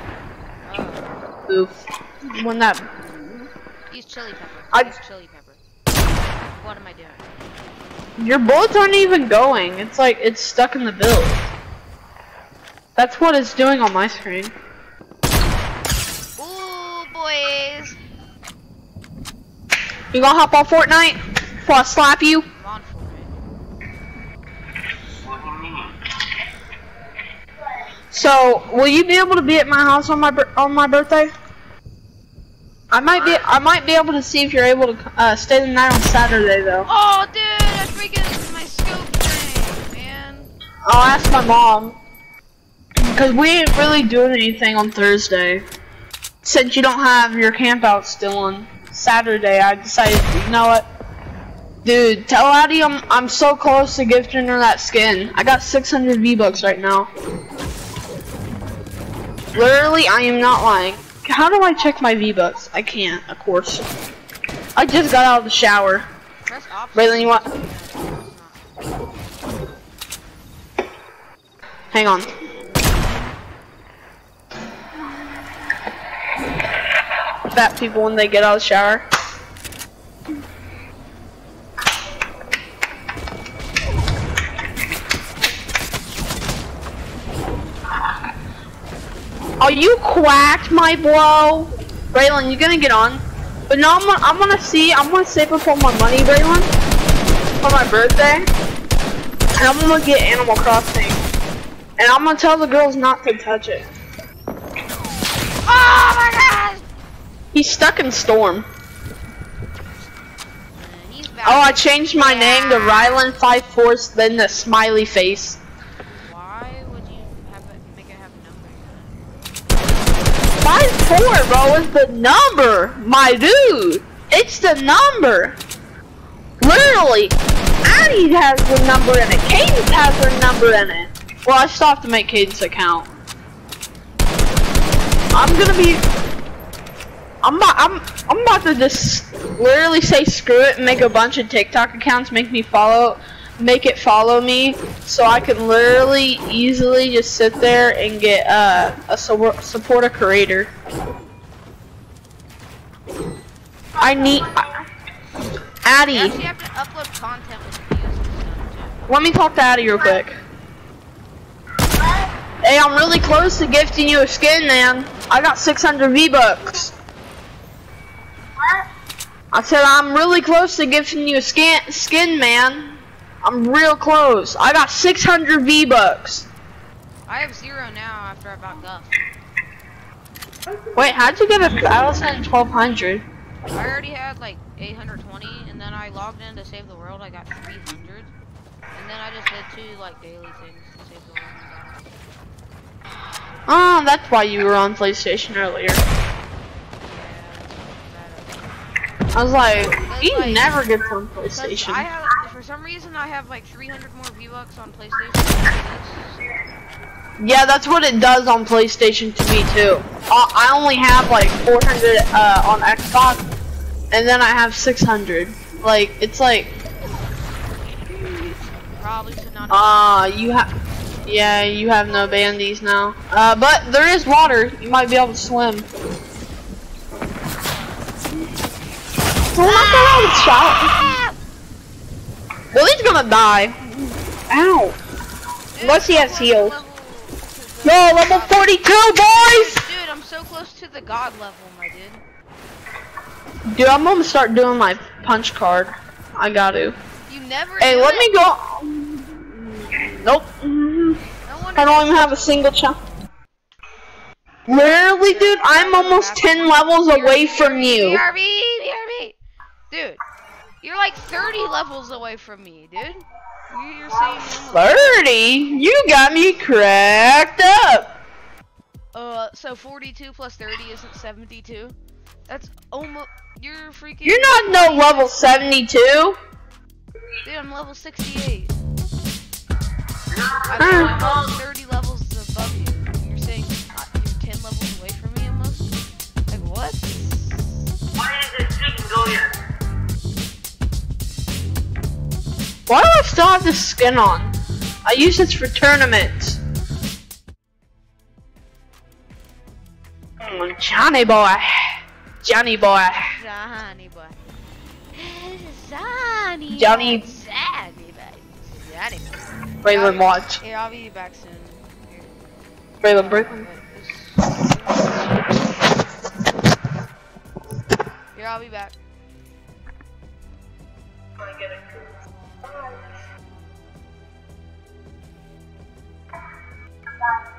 Speaker 1: Oh,
Speaker 2: Oof. When that
Speaker 1: use chili pepper.
Speaker 2: I-
Speaker 1: Use chili pepper. What am I doing?
Speaker 2: Your bullets aren't even going. It's like it's stuck in the build. That's what it's doing on my screen.
Speaker 1: Ooh, boys.
Speaker 2: You gonna hop on Fortnite before I slap you?
Speaker 1: I'm on for it.
Speaker 5: What do you mean?
Speaker 2: So, will you be able to be at my house on my on my birthday? I might be I might be able to see if you're able to uh, stay the night on Saturday though.
Speaker 1: Oh, dude, I freaking my scope thing, man.
Speaker 2: I'll ask my mom. Cause we ain't really doing anything on Thursday. Since you don't have your camp out still on Saturday, I decided, you know what? Dude, tell Addy I'm I'm so close to gifting her that skin. I got 600 V-Bucks right now. Literally, I am not lying. How do I check my V-Bucks? I can't, of course. I just got out of the shower. Raylan, you want- Hang on. Fat people when they get out of the shower. Are you quacked, my bro? Raylan, you're gonna get on? But no, I'm gonna, I'm gonna see, I'm gonna save up all my money, Raylan, for my birthday. And I'm gonna get Animal Crossing. And I'm gonna tell the girls not to touch it.
Speaker 1: Oh my god!
Speaker 2: He's stuck in Storm. Oh, I changed my name to Rylan Five Force, then the smiley face.
Speaker 1: Why would you have it make it have a number?
Speaker 2: Five four, bro, is the number, my dude. It's the number. Literally, Addie has the number in it. Cadence has her number in it. Well, I still have to make Cadence account. I'm gonna be. I'm about, I'm I'm about to just literally say screw it and make a bunch of TikTok accounts, make me follow, make it follow me, so I can literally easily just sit there and get uh, a su- support a creator. I need.
Speaker 1: You
Speaker 2: Addie,
Speaker 1: actually have to upload content with stuff too.
Speaker 2: let me talk to Addie real quick. Hey, I'm really close to gifting you a skin, man. I got 600 V-Bucks. I said I'm really close to gifting you a skin, skin, man. I'm real close. I got 600 V-Bucks.
Speaker 1: I have zero now after I bought Guff.
Speaker 2: Wait, how'd you get a thousand twelve hundred?
Speaker 1: I already had like 820, and then I logged in to save the world. I got 300, and then I just did two like daily things to save the world.
Speaker 2: Oh, that's why you were on PlayStation earlier. I was like, he
Speaker 1: like-
Speaker 2: never gets on PlayStation.
Speaker 1: I have, for some reason, I have like 300 more V-Bucks on PlayStation.
Speaker 2: Yeah, that's what it does on PlayStation to me too. I, I only have like 400 uh, on Xbox, and then I have 600. Like it's like,
Speaker 1: Probably should not.
Speaker 2: ah, you have, yeah, you have no bandies now. Uh, but there is water. You might be able to swim. Well, not that I would shot. Well, he's gonna die. Ow!
Speaker 1: Dude,
Speaker 2: Unless he
Speaker 1: so
Speaker 2: has
Speaker 1: close to
Speaker 2: heals.
Speaker 1: level-
Speaker 2: Yo, level 42, boys!
Speaker 1: Dude, I'm so close to the god level, my dude.
Speaker 2: Dude, I'm gonna start doing my punch card. I got to.
Speaker 1: You never.
Speaker 2: Hey, let
Speaker 1: it?
Speaker 2: me go. Nope.
Speaker 1: No
Speaker 2: I don't even have a single chance. Literally, dude, I'm almost 10 levels away from you.
Speaker 1: BRB, BRB. Dude, you're like 30 levels away from me, dude. You- You're saying
Speaker 2: 30? You got me cracked up.
Speaker 1: Uh, so 42 plus 30 isn't 72? That's almost. You're freaking.
Speaker 2: You're not no level 72.
Speaker 1: Dude, I'm level 68.
Speaker 2: Ah.
Speaker 1: I'm almost 30 levels above you. and You're saying uh, you're 10 levels away from me almost? Like, what?
Speaker 5: Why is this chicken go yet?
Speaker 2: Why do I still have this skin on? I use this for tournaments. Mm, Johnny boy. Johnny boy.
Speaker 1: Johnny boy. Johnny.
Speaker 2: Johnny-
Speaker 1: Johnny. Johnny.
Speaker 2: Braylon, watch.
Speaker 1: Here, I'll be back soon. Here.
Speaker 2: Braylon, Braylon.
Speaker 1: Here, I'll be back. you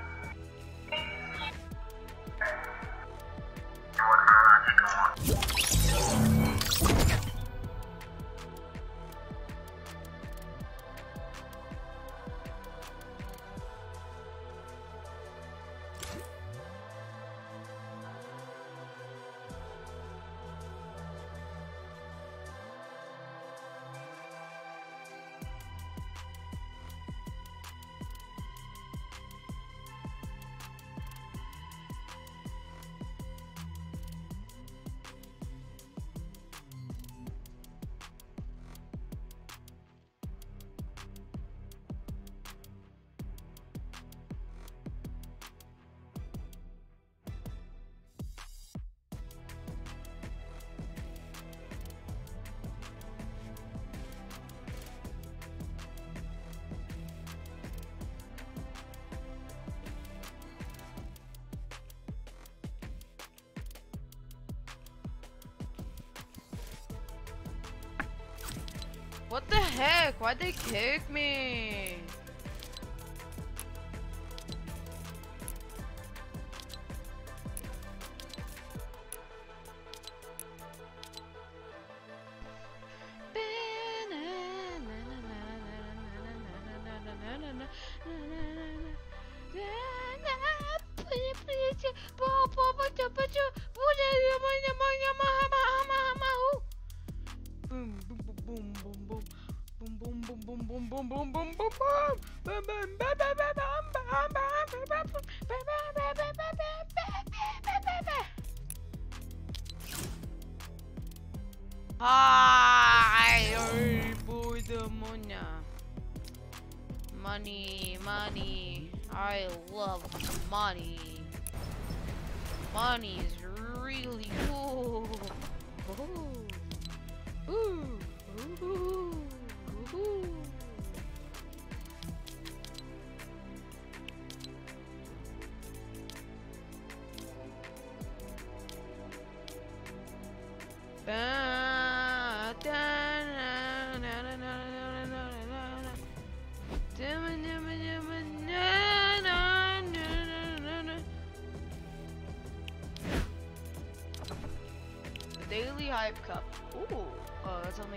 Speaker 1: heck? Why'd they kick me?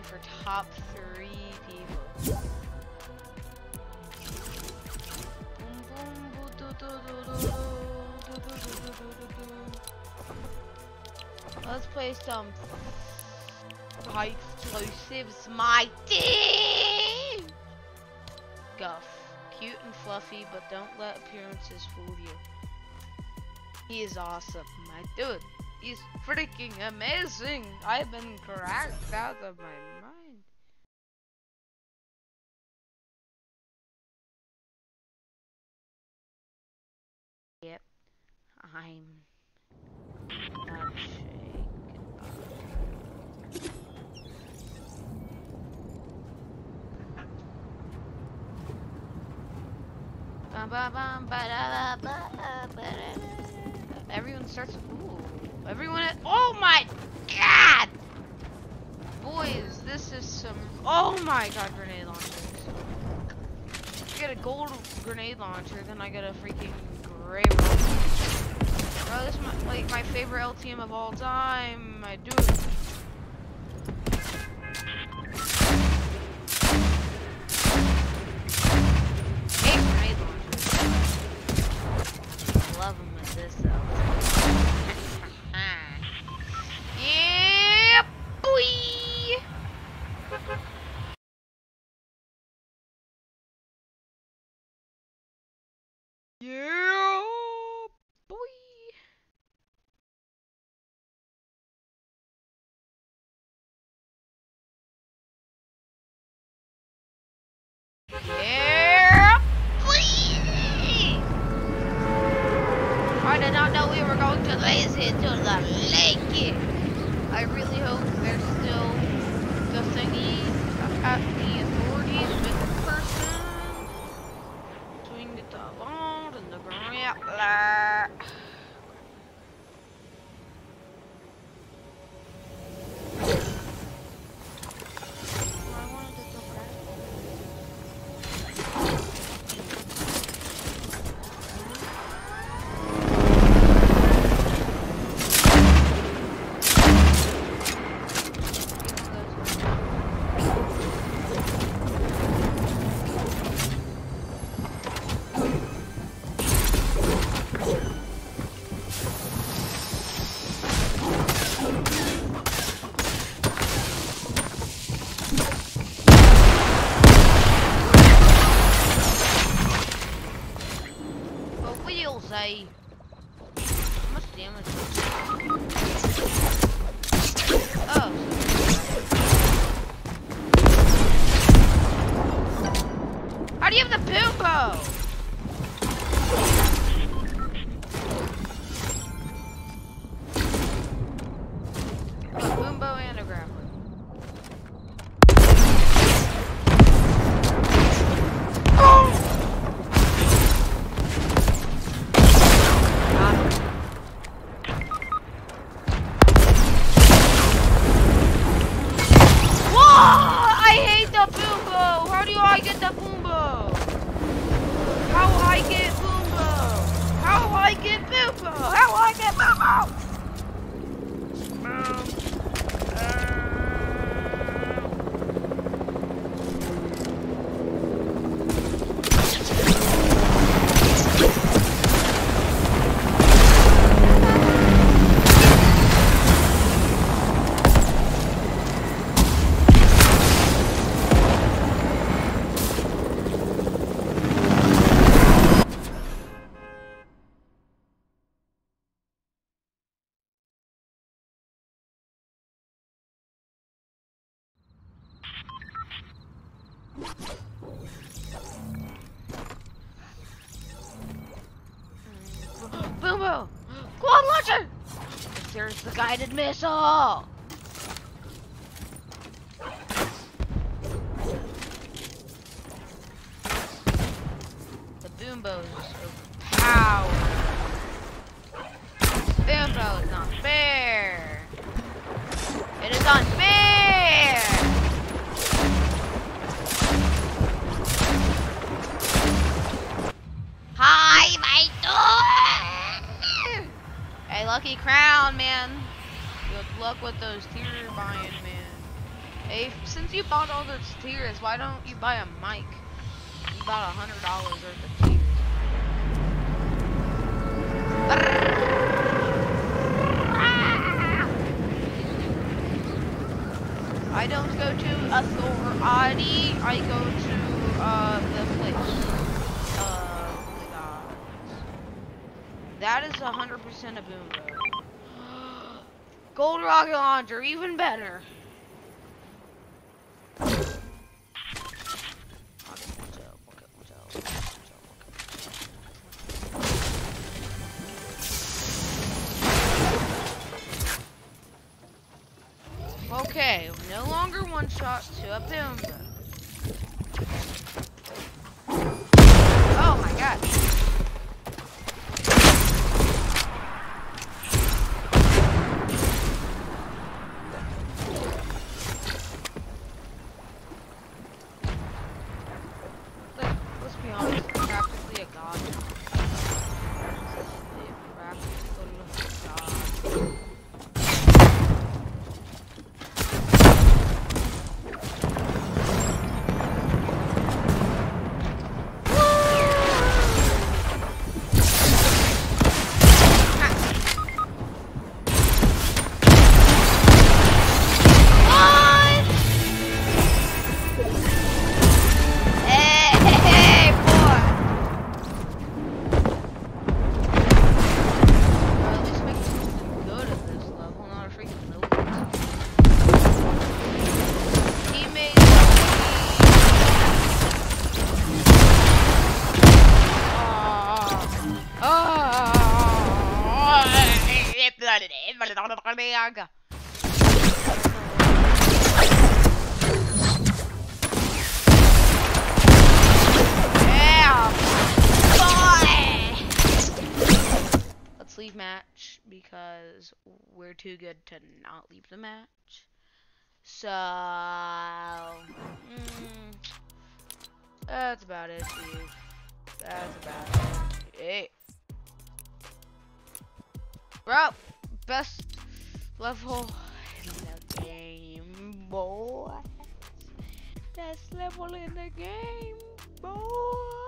Speaker 1: for top three people. Let's play some high explosives, my team! Guff. Cute and fluffy, but don't let appearances fool you. He is awesome, my dude. He's freaking amazing. I've been cracked out of my Everyone starts. Ooh. Everyone. At, oh my god! Boys, this is some. Oh my god, grenade launchers. I get a gold grenade launcher, then I get a freaking gray. Bro, this is my, like my favorite LTM of all time. I do it. Guided missile! Tiers, why don't you buy a mic? You bought a hundred dollars worth of tiers. I don't go to authority. I go to uh, the place. Uh, gods. That is a hundred percent a boom. Gold rocket launcher, even better. Too good to not leave the match. So, mm, that's about it, dude. That's about it. Hey. Bro, best level in the game, boy. Best level in the game, boy.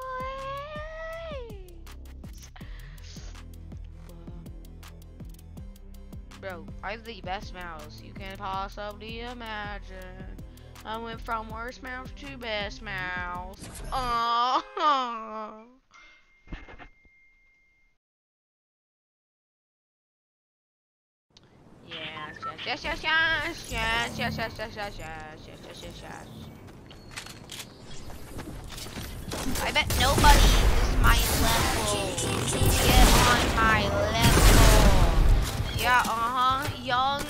Speaker 1: Bro, I have the best mouse you can possibly imagine. I went from worst mouse to best mouse. Oh. Yes, yes, yes, yes, yes, yes, yes, yes, yes, yes, yes, yes, yes, yes, yes. I bet nobody is my level. Get on my level. Yeah, uh-huh. Young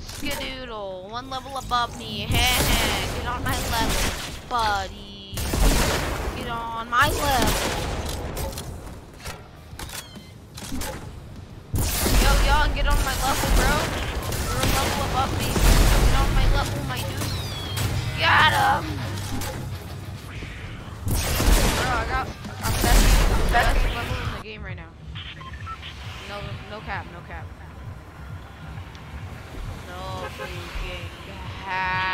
Speaker 1: Skadoodle. One level above me. Heh. Get on my level, buddy. Get on my level. Yo, young, get on my level, bro. You're a level above me. Get on my level, my dude. Got him. Bro, I got, I'm best, best level in the game right now. No, no cap, no cap. have.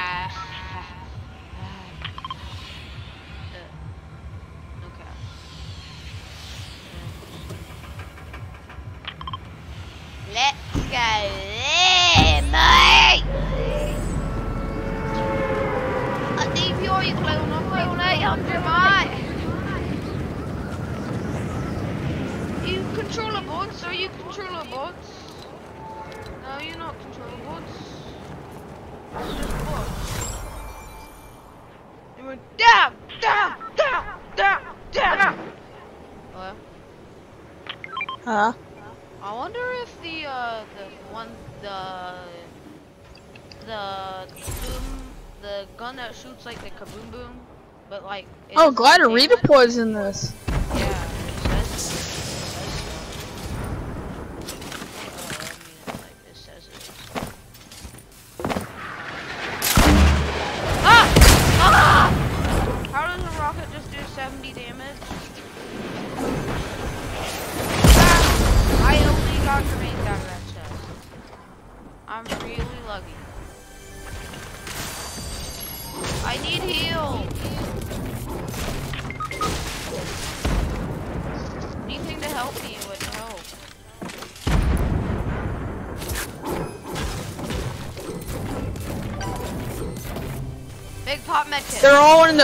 Speaker 2: Oh, Glad Arevipoy's in this.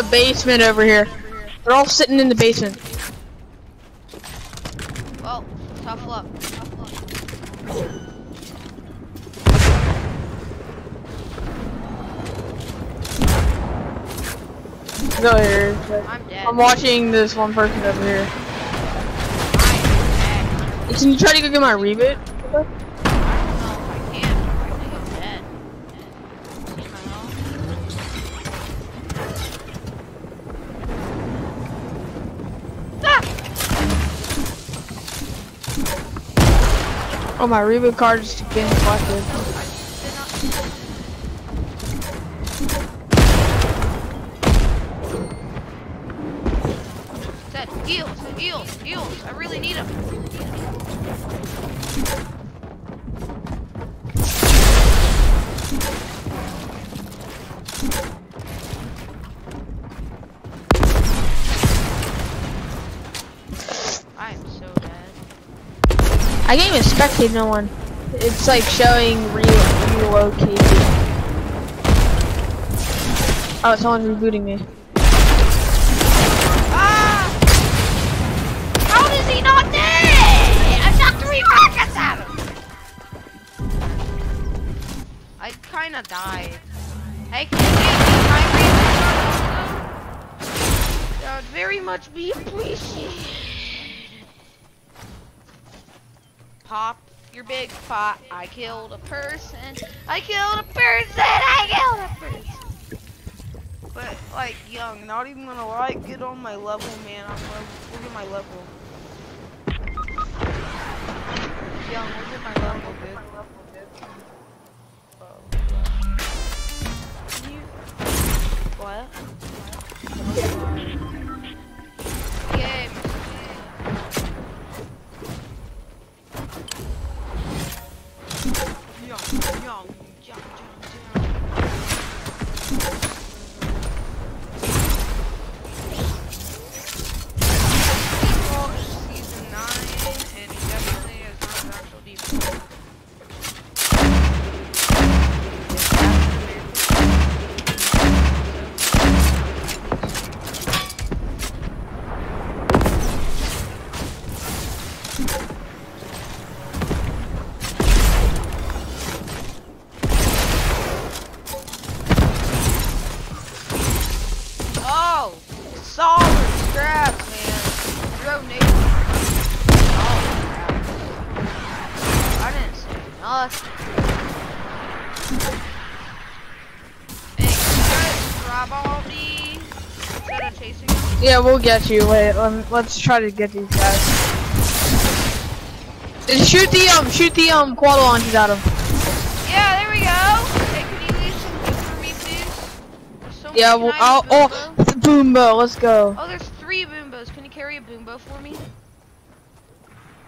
Speaker 2: The basement over here. They're all sitting in the basement.
Speaker 1: Well, tough luck. Tough luck.
Speaker 2: Go here.
Speaker 1: I'm dead.
Speaker 2: I'm watching this one person over here. Can you try to go get my reboot? Oh, my reboot card is getting collected. No one. It's like showing re relocated. Oh, someone's rebooting me.
Speaker 1: Pot. I killed a person. I killed a person. I killed a person. But like young, not even gonna lie, get on my level, man. I'm. Look at my level.
Speaker 2: Yeah, we'll get you. Wait, let's try to get these guys. Shoot the um, shoot the um, quad launches at them.
Speaker 1: Yeah, there we go. Hey, can you leave some food for me, please? So
Speaker 2: Yeah, well, I'll,
Speaker 1: a
Speaker 2: oh,
Speaker 1: boombo?
Speaker 2: boombo, let's go.
Speaker 1: Oh, there's three boombos. Can you carry a boombo for me?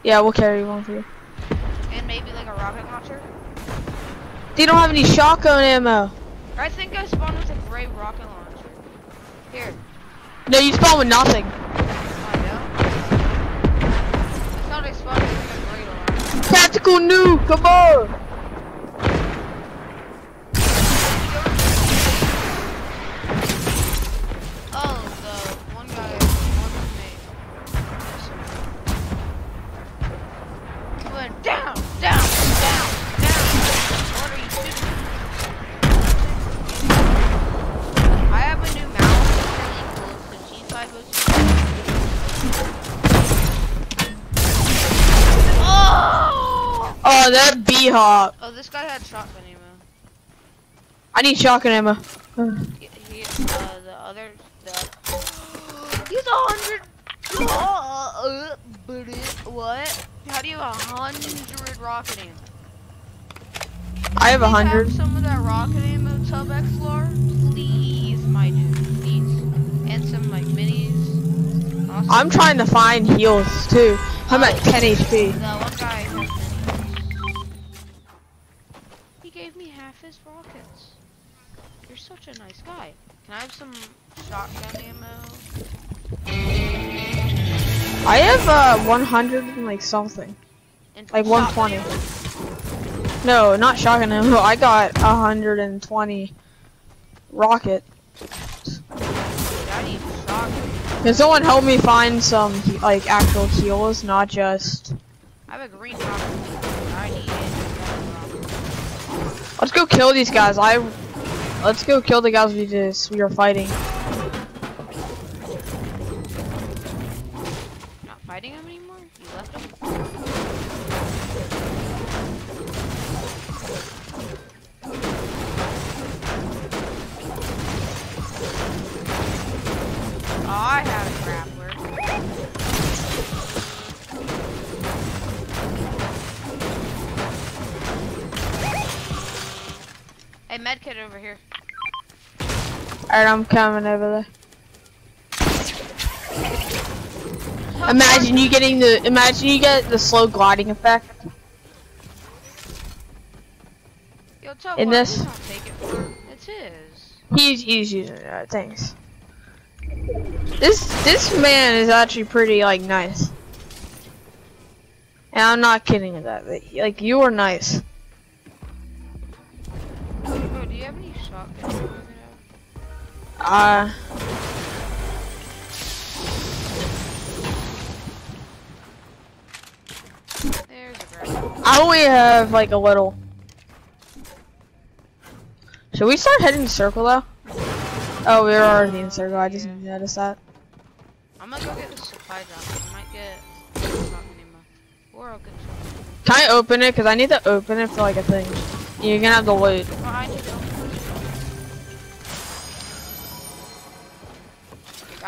Speaker 2: Yeah, we'll carry one for you.
Speaker 1: And maybe like a rocket launcher?
Speaker 2: They don't have any shotgun ammo. No, you spawn with nothing.
Speaker 1: I know. I thought I spawned with a gray launcher.
Speaker 2: Tactical nuke, come on.
Speaker 1: This guy had shotgun ammo.
Speaker 2: I need shotgun ammo.
Speaker 1: He, he, uh, the other, the, he's a hundred, uh, what? How do you have a hundred rocket ammo?
Speaker 2: I have a
Speaker 1: Please
Speaker 2: Have
Speaker 1: some of that rocket ammo, Tub XLR? Please, my dude, please. And some, like, minis. Awesome.
Speaker 2: I'm trying to find heals too. I'm at 10 HP.
Speaker 1: A nice guy. Can I have some shotgun ammo?
Speaker 2: I have uh 100 and like something.
Speaker 1: And
Speaker 2: Like 120.
Speaker 1: ammo?
Speaker 2: No, not shotgun ammo. I got 120 rocket.
Speaker 1: I need shotgun.
Speaker 2: Can someone help me find some like actual heals, not just?
Speaker 1: I have a green rocket. I need it.
Speaker 2: Let's go kill these guys. I. Let's go kill the guys we just we are fighting. Alright, I'm coming over there. Imagine you getting the imagine you get the slow gliding effect.
Speaker 1: Yo,
Speaker 2: in
Speaker 1: what,
Speaker 2: this-
Speaker 1: take it for it's his.
Speaker 2: He's he's using it. Uh, thanks. This this man is actually pretty like nice. And I'm not kidding with that. but, Like you are nice.
Speaker 1: Oh, do you have any shotgun?
Speaker 2: Uh.
Speaker 1: There's a grab.
Speaker 2: I only have like a little. Should we start heading circle though? Oh, we're already in circle. I just noticed that.
Speaker 1: I'm gonna go get the supply drop. I might get. Or I'll get.
Speaker 2: Can I open it? Cause I need to open it for like a thing. You're gonna have to loot.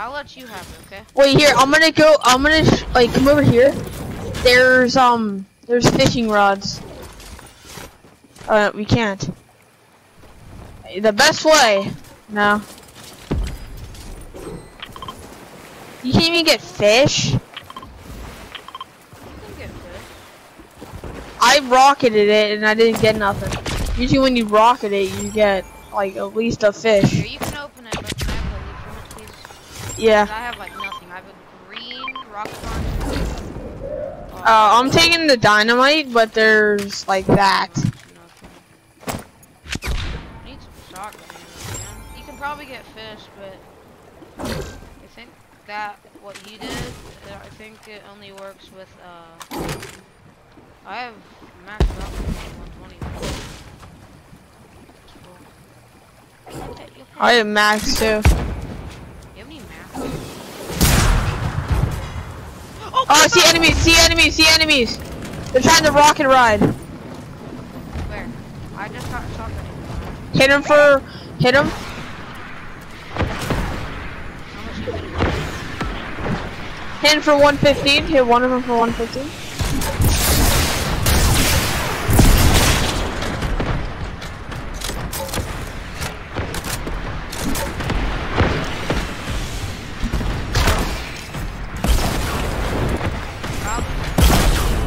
Speaker 1: I'll let you have it, okay?
Speaker 2: Wait here. I'm gonna go. I'm gonna sh like come over here. There's um. There's fishing rods. Uh, we can't. The best way. No. You can't even get fish.
Speaker 1: Get fish.
Speaker 2: I rocketed it and I didn't get nothing. Usually when you rocket it, you get like at least a fish.
Speaker 1: you can open it, but can I have the loot from it, please? 'Cause
Speaker 2: Yeah.
Speaker 1: I have like nothing. I have a green rocket launcher.
Speaker 2: Uh, I'm taking the dynamite, but there's like that.
Speaker 1: I need some shotgun man. You can probably get fish, but I think that what he did, uh, I think it only works with uh. I have maxed out 120. Cool. Okay, you'll pay.
Speaker 2: I have max too.
Speaker 1: You have any max?
Speaker 2: Oh, I see enemies! See enemies! See enemies! They're trying to rocket ride.
Speaker 1: Where? I just got.
Speaker 2: Hit him for. Hit him.
Speaker 1: How much you bid?
Speaker 2: Hit him for 115. Hit one of them for 115.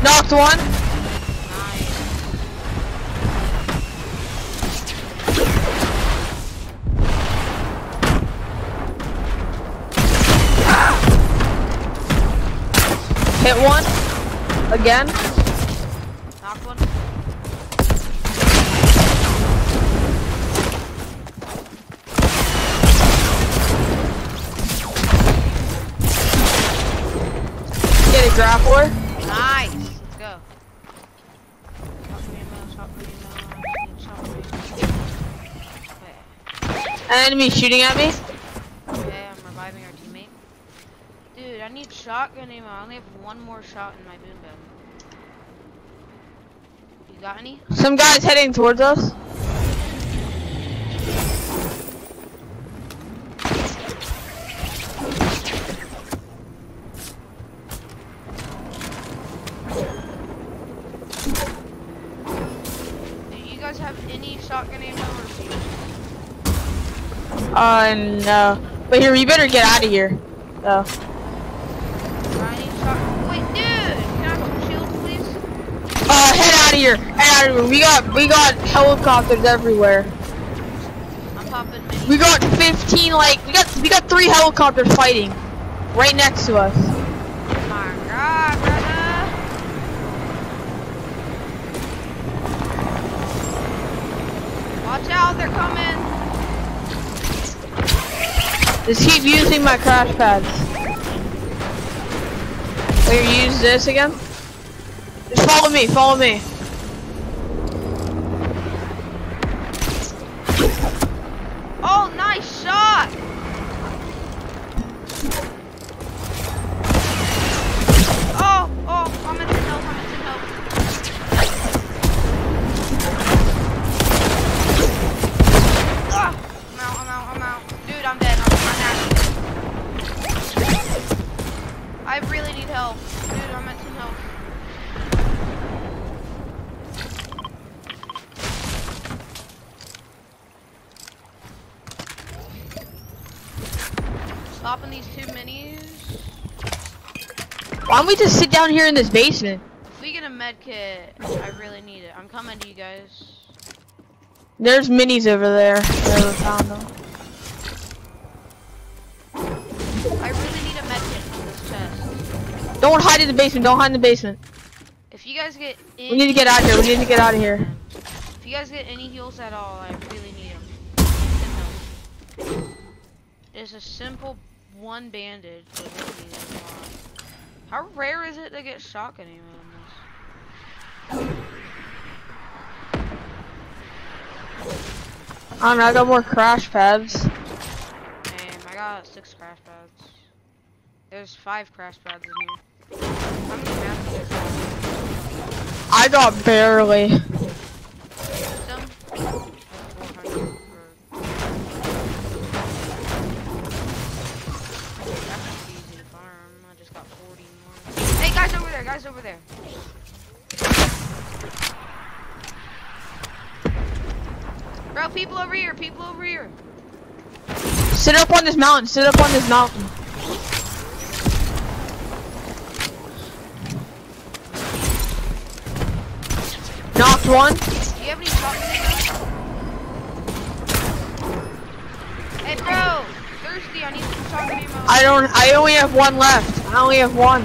Speaker 2: Knocked one. Hit one. Again.
Speaker 1: Knock one.
Speaker 2: Get a grappler. Enemy shooting at me.
Speaker 1: Okay, I'm reviving our teammate. Dude, I need shotgun ammo. I only have one more shot in my boom boom. You got any?
Speaker 2: Some guys heading towards us.
Speaker 1: Do you guys have any shotgun ammo or shield?
Speaker 2: Uh, no. But here, you better get out of here. So.
Speaker 1: Shields, please?
Speaker 2: Uh, head out of here. Head out of here. We got, we got helicopters everywhere. We got 15, like, we got, we got three helicopters fighting. Right next to us.
Speaker 1: Oh my god, brother! Watch out, they're coming!
Speaker 2: Just keep using my crash pads. Here, use this again. Just follow me, follow me.
Speaker 1: Oh, nice shot! Oh, oh, I'm at I really need help. Dude, I'm at 10 health. Stopping these two minis.
Speaker 2: Why don't we just sit down here in this basement?
Speaker 1: If we get a med kit, I really need it. I'm coming to you guys.
Speaker 2: There's minis over there. Never found them. Don't hide in the basement. Don't hide in the basement.
Speaker 1: If you guys get any
Speaker 2: We need to get out of here. We need to get out of here.
Speaker 1: If you guys get any heals at all, I really need them. It's a simple one bandage. but it really needs a lot. How rare is it to get shotgun ammo in this?
Speaker 2: I don't know. I got more crash pads.
Speaker 1: Damn, I got six crash pads. There's five crash pads in here. How many maps do you guys have?
Speaker 2: I got barely.
Speaker 1: Some? I have 400 or- That's easy to farm. I just got 40 more. Hey, guys over there, guys over there. Bro, people over here, people over here.
Speaker 2: Sit up on this mountain. Sit up on this mountain. Knocked one.
Speaker 1: Do you have any shotgun? Hey, bro, thirsty. I need some shotgun ammo.
Speaker 2: I don't. I only have one left. I only have one.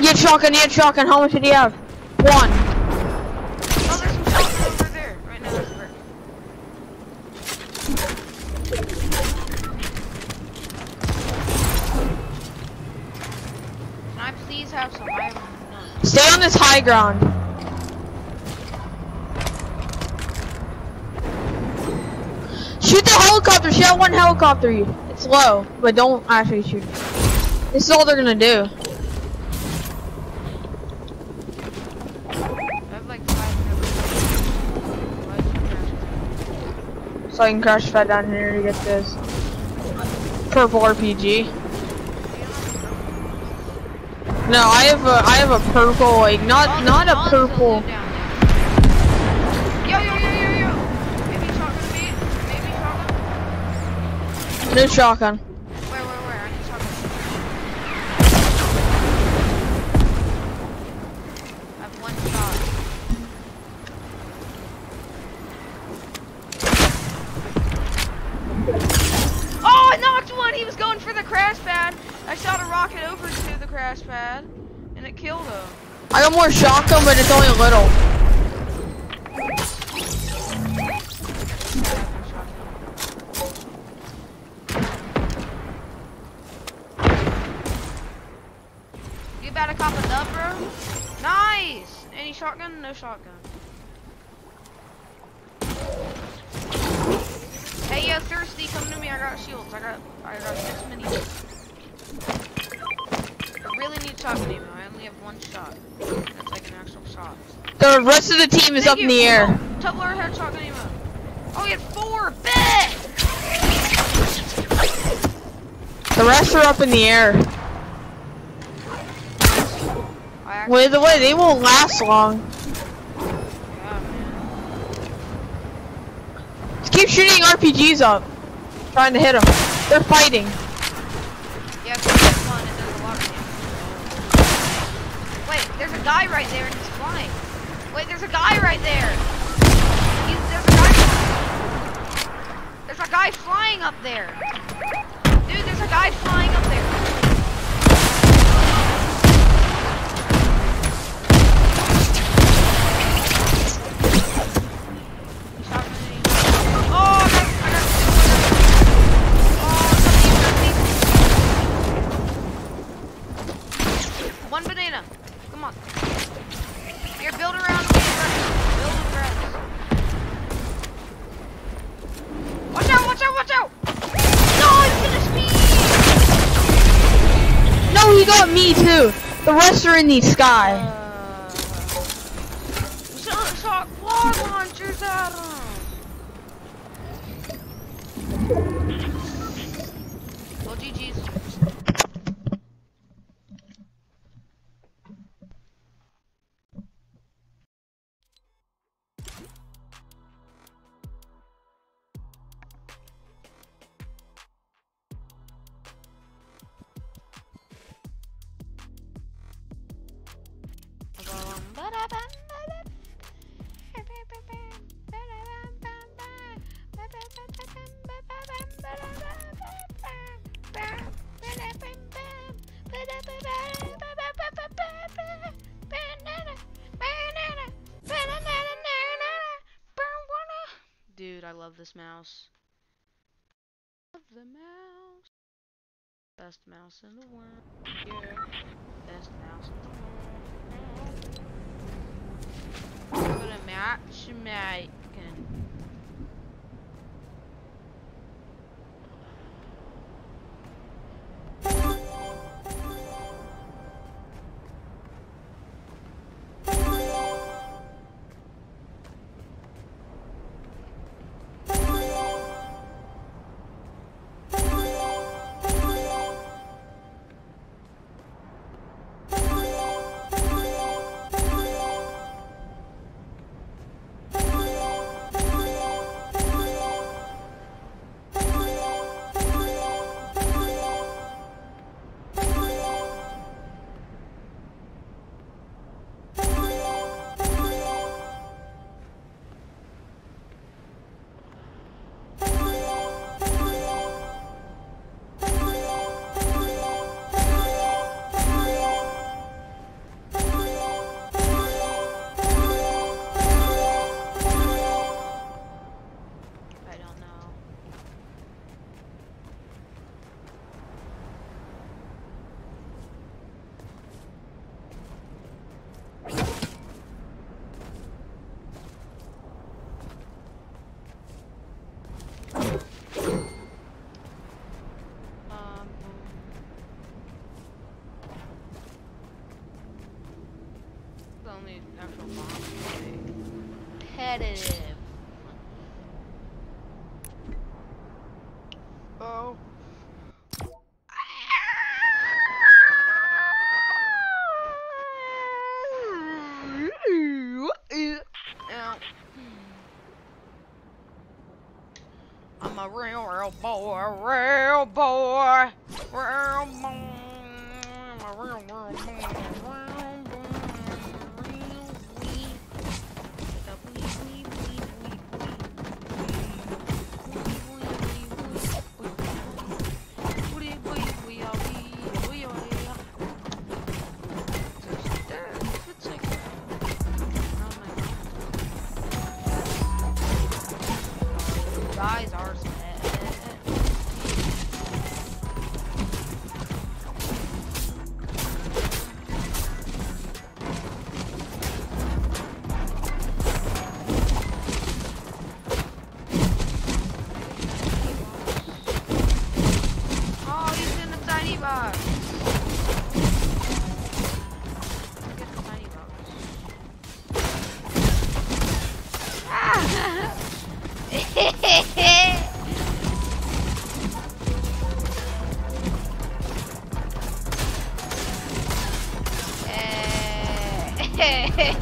Speaker 2: You had shotgun. You had shotgun. How much did you have? One.
Speaker 1: Oh, there's some shotgun over there. Right now, that's brick. Can I please have some? I have none.
Speaker 2: Stay Shoot the helicopter. Shoot that one helicopter. It's low, but don't actually shoot. This is all they're gonna do.
Speaker 1: I have like 500. Why is it crashing?
Speaker 2: So I can crash pad down here to get this purple RPG. No, I have a I have a purple like not
Speaker 1: Oh,
Speaker 2: not a purple.
Speaker 1: loot down there. Yo, yo, yo, yo, yo. Maybe shotgun. Maybe shotgun.
Speaker 2: No shotgun. Only a little. Of is
Speaker 1: Thank
Speaker 2: up in the air.
Speaker 1: Tumbler had shotgun ammo. Oh, he had four. Bet!
Speaker 2: The rest are up in the air. Wait, the way they won't last long. Just keep shooting RPGs up, trying to hit them. They're fighting.
Speaker 1: Yeah, so that's fun and there's a lot of. Wait, there's a guy right there and he's flying. Wait, there's a guy right there. He's, there's a guy. There's a guy flying up there. Dude, there's a guy flying up there.
Speaker 2: The rest are in the sky.
Speaker 1: mouse. Love the mouse. Best mouse in the world. Yeah. Best mouse in the world. Put a match making. at. Oh. I'm a real, real boy, real boy, real boy.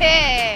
Speaker 1: Hey!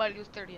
Speaker 1: Shield,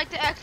Speaker 1: like to exit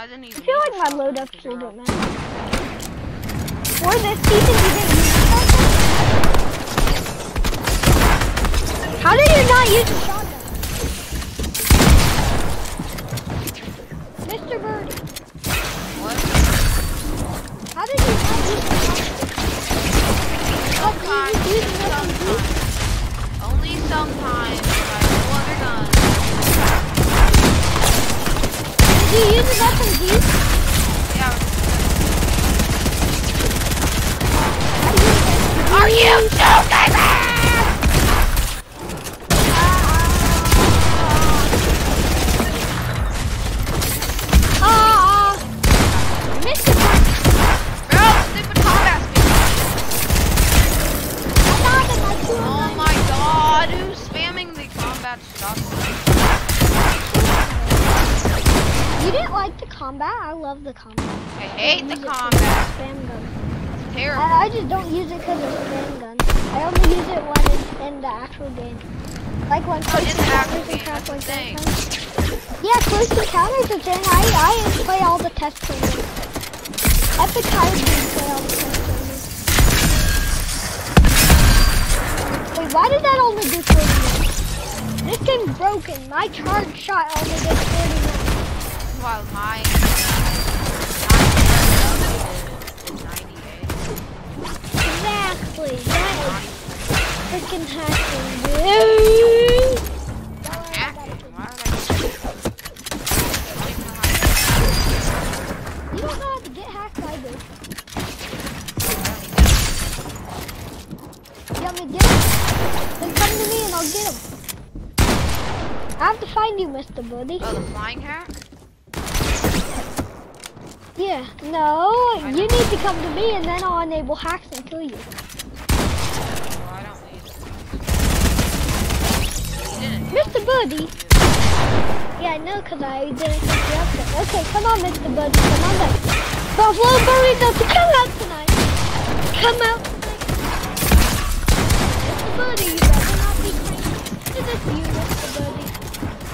Speaker 6: I
Speaker 1: didn't even.
Speaker 6: I feel like my load up still don't matter. For this season, you didn't use a shotgun. How did you not use a shotgun?
Speaker 1: will hack
Speaker 6: and kill you. Mr. Buddy! Yeah, I know, because I didn't pick you up there. Okay, come on, Mr. Buddy, come on back. But we'll to come out tonight. Come out tonight. Mr. Buddy, you better not be crazy. Is this you, Mr. Buddy?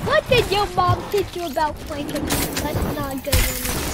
Speaker 6: What did your mom teach you about playing? That's not good anymore.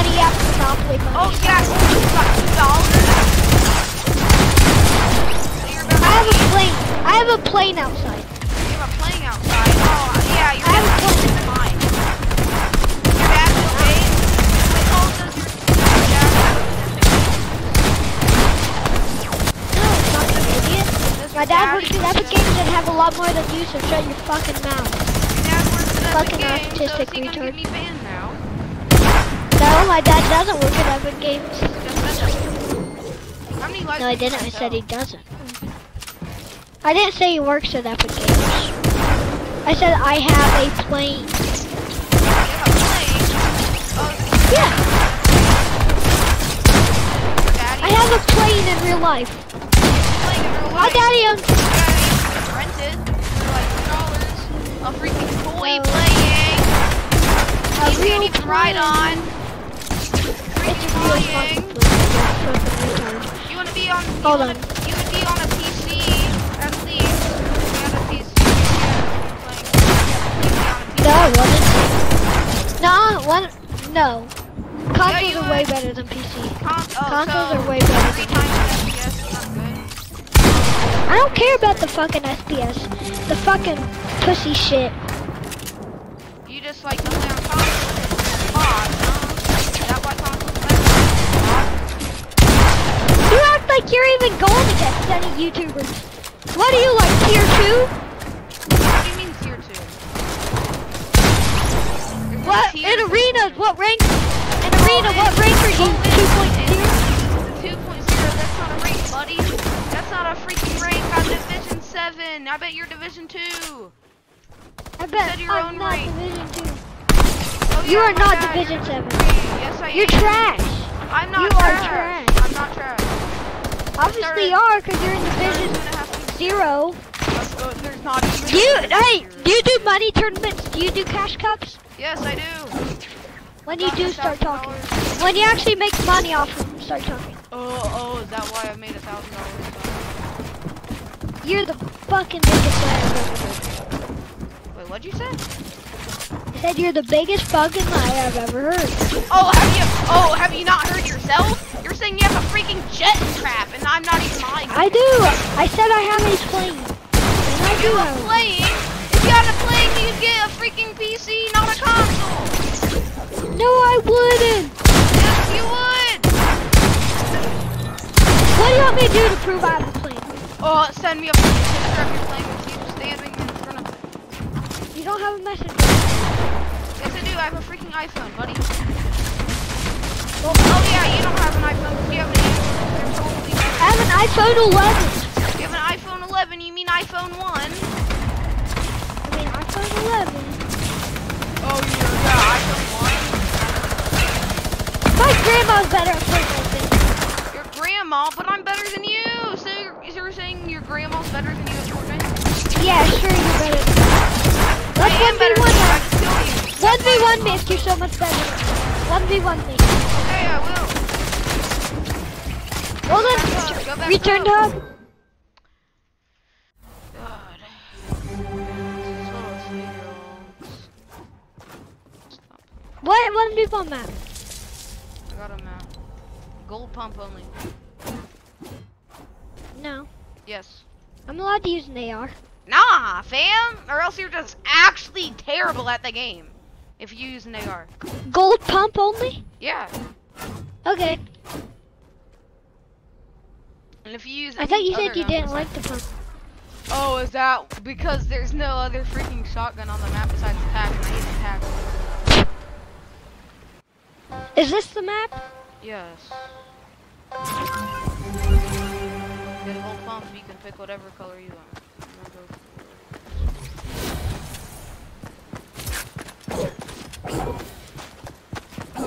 Speaker 6: To
Speaker 1: stop
Speaker 6: with. Oh, yes, you got
Speaker 1: dollars.
Speaker 6: I have a plane. I have a plane outside.
Speaker 1: You have a plane outside? Oh, yeah, you're
Speaker 6: I have a
Speaker 1: plane. Your dad's dad
Speaker 6: My dad works in Epic Games and have a lot more than you, so shut your fucking mouth.
Speaker 1: Your dad works in Epic
Speaker 6: fucking
Speaker 1: Games
Speaker 6: my dad doesn't work at Epic Games.
Speaker 1: That. How many lives
Speaker 6: No, I didn't. I said he doesn't. I didn't say he works at Epic Games. I said I have a plane.
Speaker 1: You have a plane? Oh,
Speaker 6: Yeah, I have a plane in real life.
Speaker 1: playing in real
Speaker 6: My daddy owns.
Speaker 1: Rented for like dollars. A freaking toy
Speaker 6: No.
Speaker 1: playing.
Speaker 6: A
Speaker 1: You can't even ride
Speaker 6: plane.
Speaker 1: on.
Speaker 6: It's a
Speaker 1: Freaking
Speaker 6: real
Speaker 1: flying.
Speaker 6: You're fucking retard.
Speaker 1: You wanna be on? You
Speaker 6: Hold
Speaker 1: wanna,
Speaker 6: on.
Speaker 1: You would be on a PC at least. A PC. Yeah, playing. You'd be on a PC.
Speaker 6: No, wasn't. No, one. No. Consoles
Speaker 1: you
Speaker 6: are oh,
Speaker 1: way
Speaker 6: better than PC.
Speaker 1: Con- oh,
Speaker 6: Consoles
Speaker 1: so
Speaker 6: are way better than PC.
Speaker 1: FPS is not good.
Speaker 6: I don't care about the fucking FPS. The fucking pussy shit.
Speaker 1: You just like to play on console. Boss, huh? Is that why consoles better?
Speaker 6: You act like you're even going against any YouTubers. What are you like, tier two?
Speaker 1: What do you mean tier two? There's no
Speaker 6: What
Speaker 1: tiers
Speaker 6: in arenas? What rank? In arena, what rank are you? Two point zero.
Speaker 1: it's 2.0, that's not a rank, buddy. That's not a freaking rank. I'm Division 7. I bet you're Division 2.
Speaker 6: I bet
Speaker 1: your
Speaker 6: I'm
Speaker 1: own
Speaker 6: not
Speaker 1: rank.
Speaker 6: Division two.
Speaker 1: Oh,
Speaker 6: You
Speaker 1: yeah,
Speaker 6: are not
Speaker 1: bad,
Speaker 6: Division
Speaker 1: you're
Speaker 6: seven.
Speaker 1: Yes, I
Speaker 6: You're
Speaker 1: am.
Speaker 6: trash.
Speaker 1: I'm not
Speaker 6: You are
Speaker 1: trash.
Speaker 6: trash.
Speaker 1: I'm not trash.
Speaker 6: Obviously you are, cause you're in Division
Speaker 1: have to-
Speaker 6: zero.
Speaker 1: There's not even
Speaker 6: Do you? Hey, do you do money tournaments? Do you do cash cups?
Speaker 1: Yes, I do.
Speaker 6: When you do, start talking.
Speaker 1: $1,000.
Speaker 6: When you actually make money off of them, start talking.
Speaker 1: Oh, oh, is that why I made a thousand dollars?
Speaker 6: You're the fucking biggest liar I've ever heard.
Speaker 1: Wait, what'd you say?
Speaker 6: I said you're the biggest fucking liar I've ever heard.
Speaker 1: Oh, have you? Oh, have you not heard yourself? You're saying you have a freaking jet trap, and I'm not even lying.
Speaker 6: I do. I said I have a plane. And I do
Speaker 1: you
Speaker 6: have a
Speaker 1: playing, if you had a plane, you'd get a freaking PC, not a console.
Speaker 6: No, I wouldn't.
Speaker 1: Yes, you would.
Speaker 6: What do you want me to do to prove I have a plane?
Speaker 1: Oh, send me a picture of your plane with you standing in front of it.
Speaker 6: You don't have a messenger.
Speaker 1: Yes, I do. I have a freaking iPhone, buddy. Well, oh yeah, you don't have an iPhone. 'cause You have an Android. Totally
Speaker 6: I have an iPhone 11.
Speaker 1: You have an iPhone 11. You mean iPhone 1?
Speaker 6: I mean, iPhone 11.
Speaker 1: Oh, yeah, yeah, iPhone 1.
Speaker 6: My grandma's better at Fortnite
Speaker 1: Your grandma, but I'm better than you. So you're, you're saying your grandma's better than you at Fortnite?
Speaker 6: Yeah, sure, you're better. Let's
Speaker 1: I am better than
Speaker 6: 1v1
Speaker 1: you.
Speaker 6: Now.
Speaker 1: you.
Speaker 6: 1v1 me if you're so much better. 1v1 me.
Speaker 1: Okay, I will.
Speaker 6: Hold
Speaker 1: Back up, go
Speaker 6: on. Return
Speaker 1: up.
Speaker 6: to hub.
Speaker 1: God. This is little three-year-olds. Stop.
Speaker 6: What 1v1 map?
Speaker 1: I got a map. Gold pump only.
Speaker 6: No.
Speaker 1: Yes.
Speaker 6: I'm allowed to use an AR.
Speaker 1: Nah, fam! Or else you're just actually terrible at the game. If you use an AR.
Speaker 6: Gold pump only?
Speaker 1: Yeah.
Speaker 6: Okay.
Speaker 1: And if you use
Speaker 6: I thought you said you didn't like the pump.
Speaker 1: Oh, is that because there's no other freaking shotgun on the map besides the pack and I hate the pack.
Speaker 6: Is this the map?
Speaker 1: Yes. Get a whole pump, you can pick whatever color you want.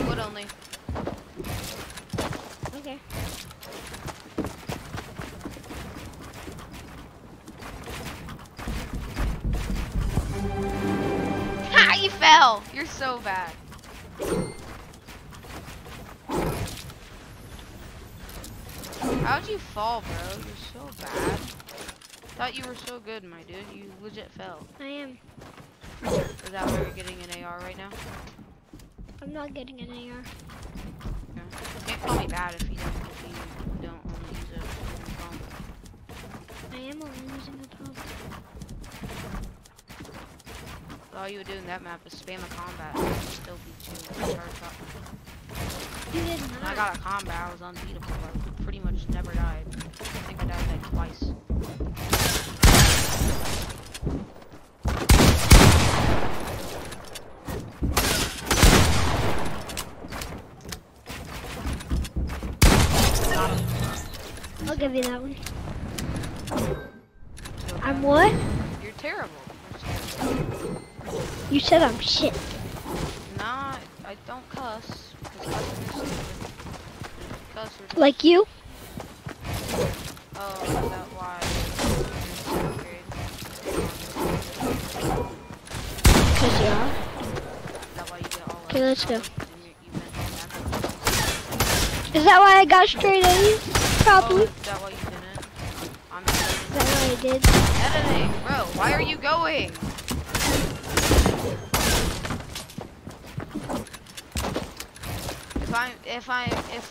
Speaker 1: Wood only.
Speaker 6: Okay.
Speaker 1: Ha! You fell! You're so bad. How'd you fall, bro? You're so bad. Thought you were so good, my dude. You legit fell.
Speaker 6: I am.
Speaker 1: Is that why you're getting an AR right now?
Speaker 6: I'm not getting an AR.
Speaker 1: Okay. You can't call me bad if you don't, if you don't only use a pump.
Speaker 6: I am only using a pump.
Speaker 1: All you would do in that map is spam a combat and still beat you charge shot.
Speaker 6: You did
Speaker 1: When I got a combat, I was unbeatable. I pretty much never died. I think I died like twice.
Speaker 6: Give you that one. I'm what?
Speaker 1: You're terrible.
Speaker 6: You said I'm shit.
Speaker 1: Nah, I don't cuss. 'cause cussing is stupid. Cuss just-
Speaker 6: Like you?
Speaker 1: Oh, is that why?
Speaker 6: Cause you are.
Speaker 1: Is that why you get all
Speaker 6: Okay, let's go.
Speaker 1: and you- you mentioned that?
Speaker 6: Is that why I got straight A's?
Speaker 1: Oh,
Speaker 6: Probably.
Speaker 1: is that why you didn't? I'm
Speaker 6: Is that why I did?
Speaker 1: editing. Bro, why are you going? If I if I if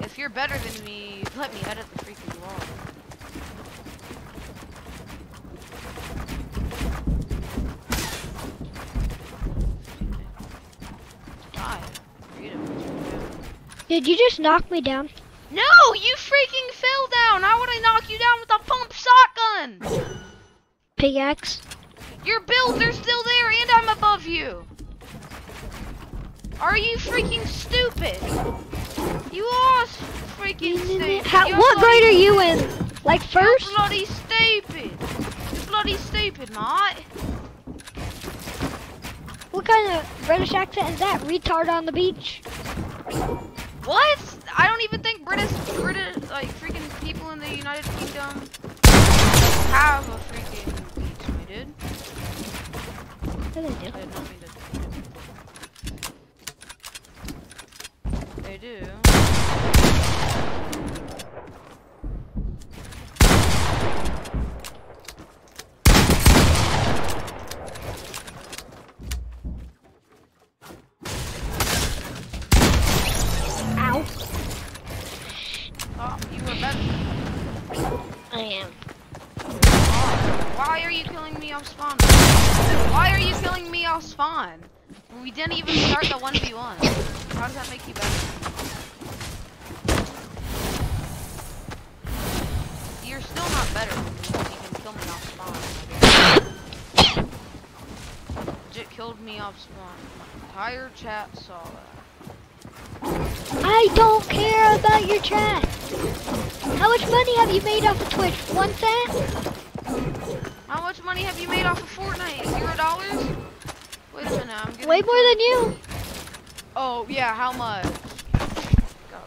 Speaker 1: if you're better than me, let me edit the freaking vlog. Die.
Speaker 6: Did you just knock me down?
Speaker 1: No, you freaking fell down. How would I knock you down with a pump shotgun?
Speaker 6: Pickaxe?
Speaker 1: Your builds are still there and I'm above you. Are you freaking stupid? You are freaking stupid.
Speaker 6: How,
Speaker 1: You're
Speaker 6: what grade are you in? Like
Speaker 1: You're
Speaker 6: first?
Speaker 1: bloody stupid. You're bloody stupid, mate.
Speaker 6: What kind of British accent is that? Retard on the beach?
Speaker 1: What? I don't even think British, British, like freaking people in the United Kingdom have a freaking beach, my dude.
Speaker 6: They do?
Speaker 1: I did not mean to. They do.
Speaker 6: Ow.
Speaker 1: Oh, you were better.
Speaker 6: I am.
Speaker 1: Why are you killing me off spawn? Why are you killing me When we didn't even start the 1v1. How does that make you better? You're still not better than me because you can kill me off spawn. Legit killed me off spawn. My entire chat saw that.
Speaker 6: I don't care about your chat. How much money have you made off of Twitch? One cent?
Speaker 1: How much money have you made off of Fortnite? Zero dollars? Wait a minute, I'm getting
Speaker 6: Way more than you.
Speaker 1: Oh yeah, how much? God,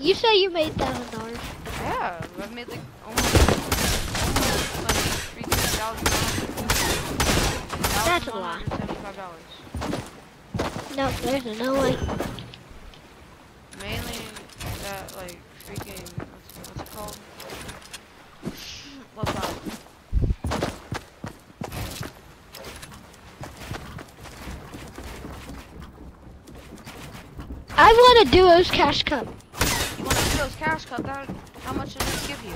Speaker 6: You say you made thousand dollars.
Speaker 1: Yeah, I've made like almost, almost like freaking thousand dollars.
Speaker 6: That's a lot. No, there's no way.
Speaker 1: Mainly that like freaking what's, what's it called? What's that?
Speaker 6: I want a duo's cash cup.
Speaker 1: You want do those cash cup? That how much did it give you,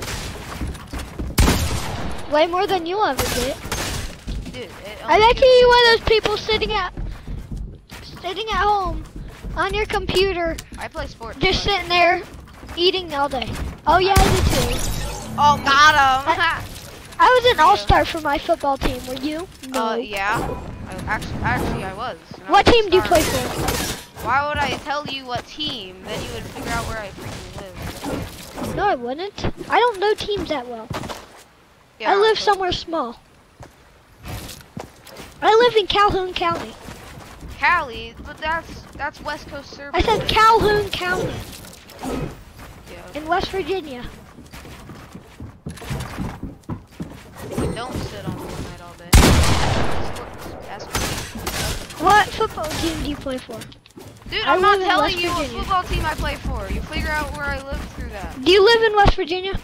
Speaker 6: Way more than you'll ever did.
Speaker 1: dude?
Speaker 6: I bet
Speaker 1: gives-
Speaker 6: you one of those people sitting at sitting at home on your computer,
Speaker 1: I play sports.
Speaker 6: just sitting there eating all day. Oh yeah, I do too.
Speaker 1: Oh, got him.
Speaker 6: I was an all-star for my football team. Were you? No.
Speaker 1: Uh, yeah. I, actually, actually, I was. I
Speaker 6: What
Speaker 1: was
Speaker 6: team do you play for?
Speaker 1: Why would I tell you what team? Then you would figure out where I freaking live.
Speaker 6: No, I wouldn't. I don't know teams that well.
Speaker 1: Yeah,
Speaker 6: I live somewhere small. I live in Calhoun County.
Speaker 1: Cali, but that's that's West Coast.
Speaker 6: I said Calhoun County
Speaker 1: Yeah.
Speaker 6: in West Virginia.
Speaker 1: Don't sit on Fortnite all day. What
Speaker 6: football team do you play for?
Speaker 1: Dude, I'm not telling you what football team I play for. You figure out where I live through that.
Speaker 6: Do you live in West Virginia?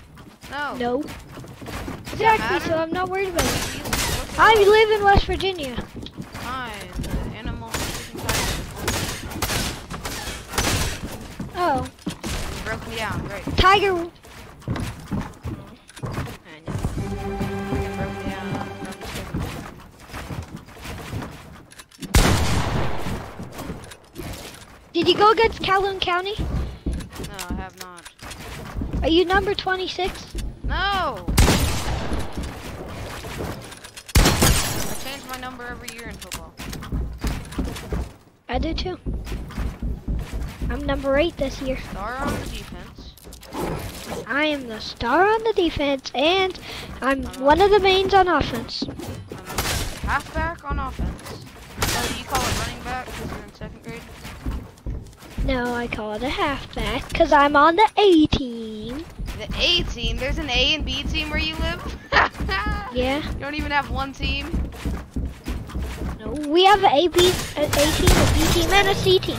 Speaker 1: No.
Speaker 6: No. Exactly, so? I'm not worried about it.
Speaker 1: You-
Speaker 6: I live in West Virginia.
Speaker 1: Fine. The animal.
Speaker 6: Oh,
Speaker 1: You broke me down. Great.
Speaker 6: Tiger. Did you go against Calhoun County?
Speaker 1: No, I have not.
Speaker 6: Are you number 26?
Speaker 1: No! I change my number every year in football.
Speaker 6: I do too. I'm number 8 this year.
Speaker 1: Star on the defense.
Speaker 6: I am the star on the defense, and I'm one of the mains on offense.
Speaker 1: I'm halfback on offense. Oh, do you call it running back because you're in second grade?
Speaker 6: No, I call it a halfback because I'm on the A team.
Speaker 1: The A team. There's an A and B team where you live.
Speaker 6: Yeah.
Speaker 1: You don't even have one team.
Speaker 6: No, we have an A, B, an A team, a B team, and a C team.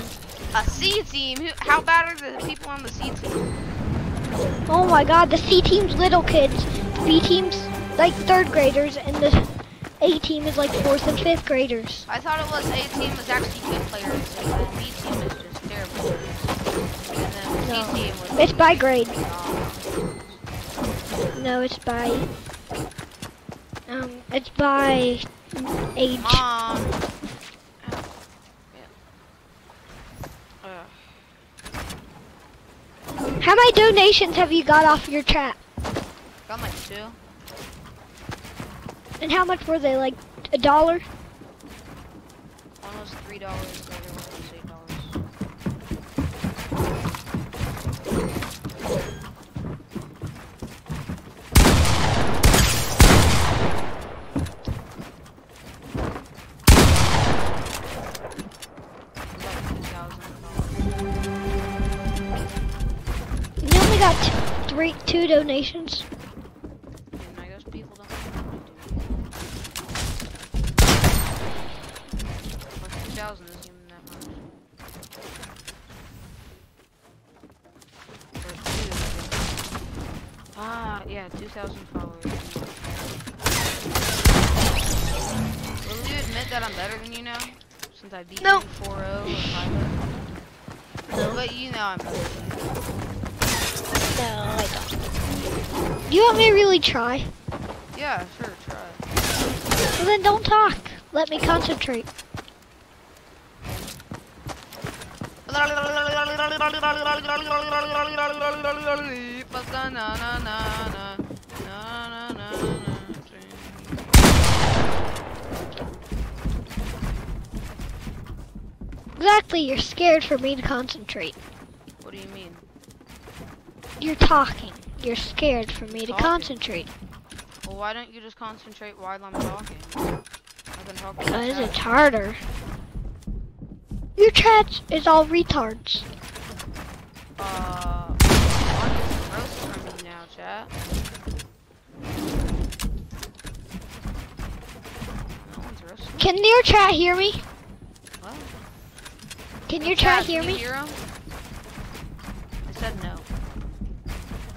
Speaker 1: A C team. Who? How bad are the people on the C team?
Speaker 6: Oh my god, the C team's little kids. The B team's like third graders, and the A team is like fourth and fifth graders.
Speaker 1: I thought it was A team was actually good players, B team is
Speaker 6: No.
Speaker 1: C team was.
Speaker 6: It's by grade.
Speaker 1: Oh.
Speaker 6: No, it's by. Um, it's by age.
Speaker 1: Mom.
Speaker 6: How many donations have you got off your chat?
Speaker 1: Got like two.
Speaker 6: And how much were they? Like a dollar?
Speaker 1: Almost three dollars,
Speaker 6: only got t- three, two donations.
Speaker 1: I guess people don't really do But two thousand isn't even that much. For two. Ah, yeah, two thousand followers. Will you admit that I'm better than you now? Since I beat
Speaker 6: No.
Speaker 1: you 4-0 or 5-0? No. But you know I'm better than you.
Speaker 6: No, I don't. Do you want me to really try?
Speaker 1: Yeah, sure, try.
Speaker 6: Well, then don't talk. Let me concentrate. Exactly, you're scared for me to concentrate.
Speaker 1: What do you mean?
Speaker 6: You're talking. You're scared for me to
Speaker 1: Talking?
Speaker 6: concentrate.
Speaker 1: Well, why don't you just concentrate while I'm talking? I can talk the
Speaker 6: it's
Speaker 1: chat.
Speaker 6: harder. Your chat is all retards.
Speaker 1: Uh, audience roast from me now, chat. No.
Speaker 6: Can your chat hear me?
Speaker 1: What?
Speaker 6: Can your chat hear
Speaker 1: can you
Speaker 6: me?
Speaker 1: Hear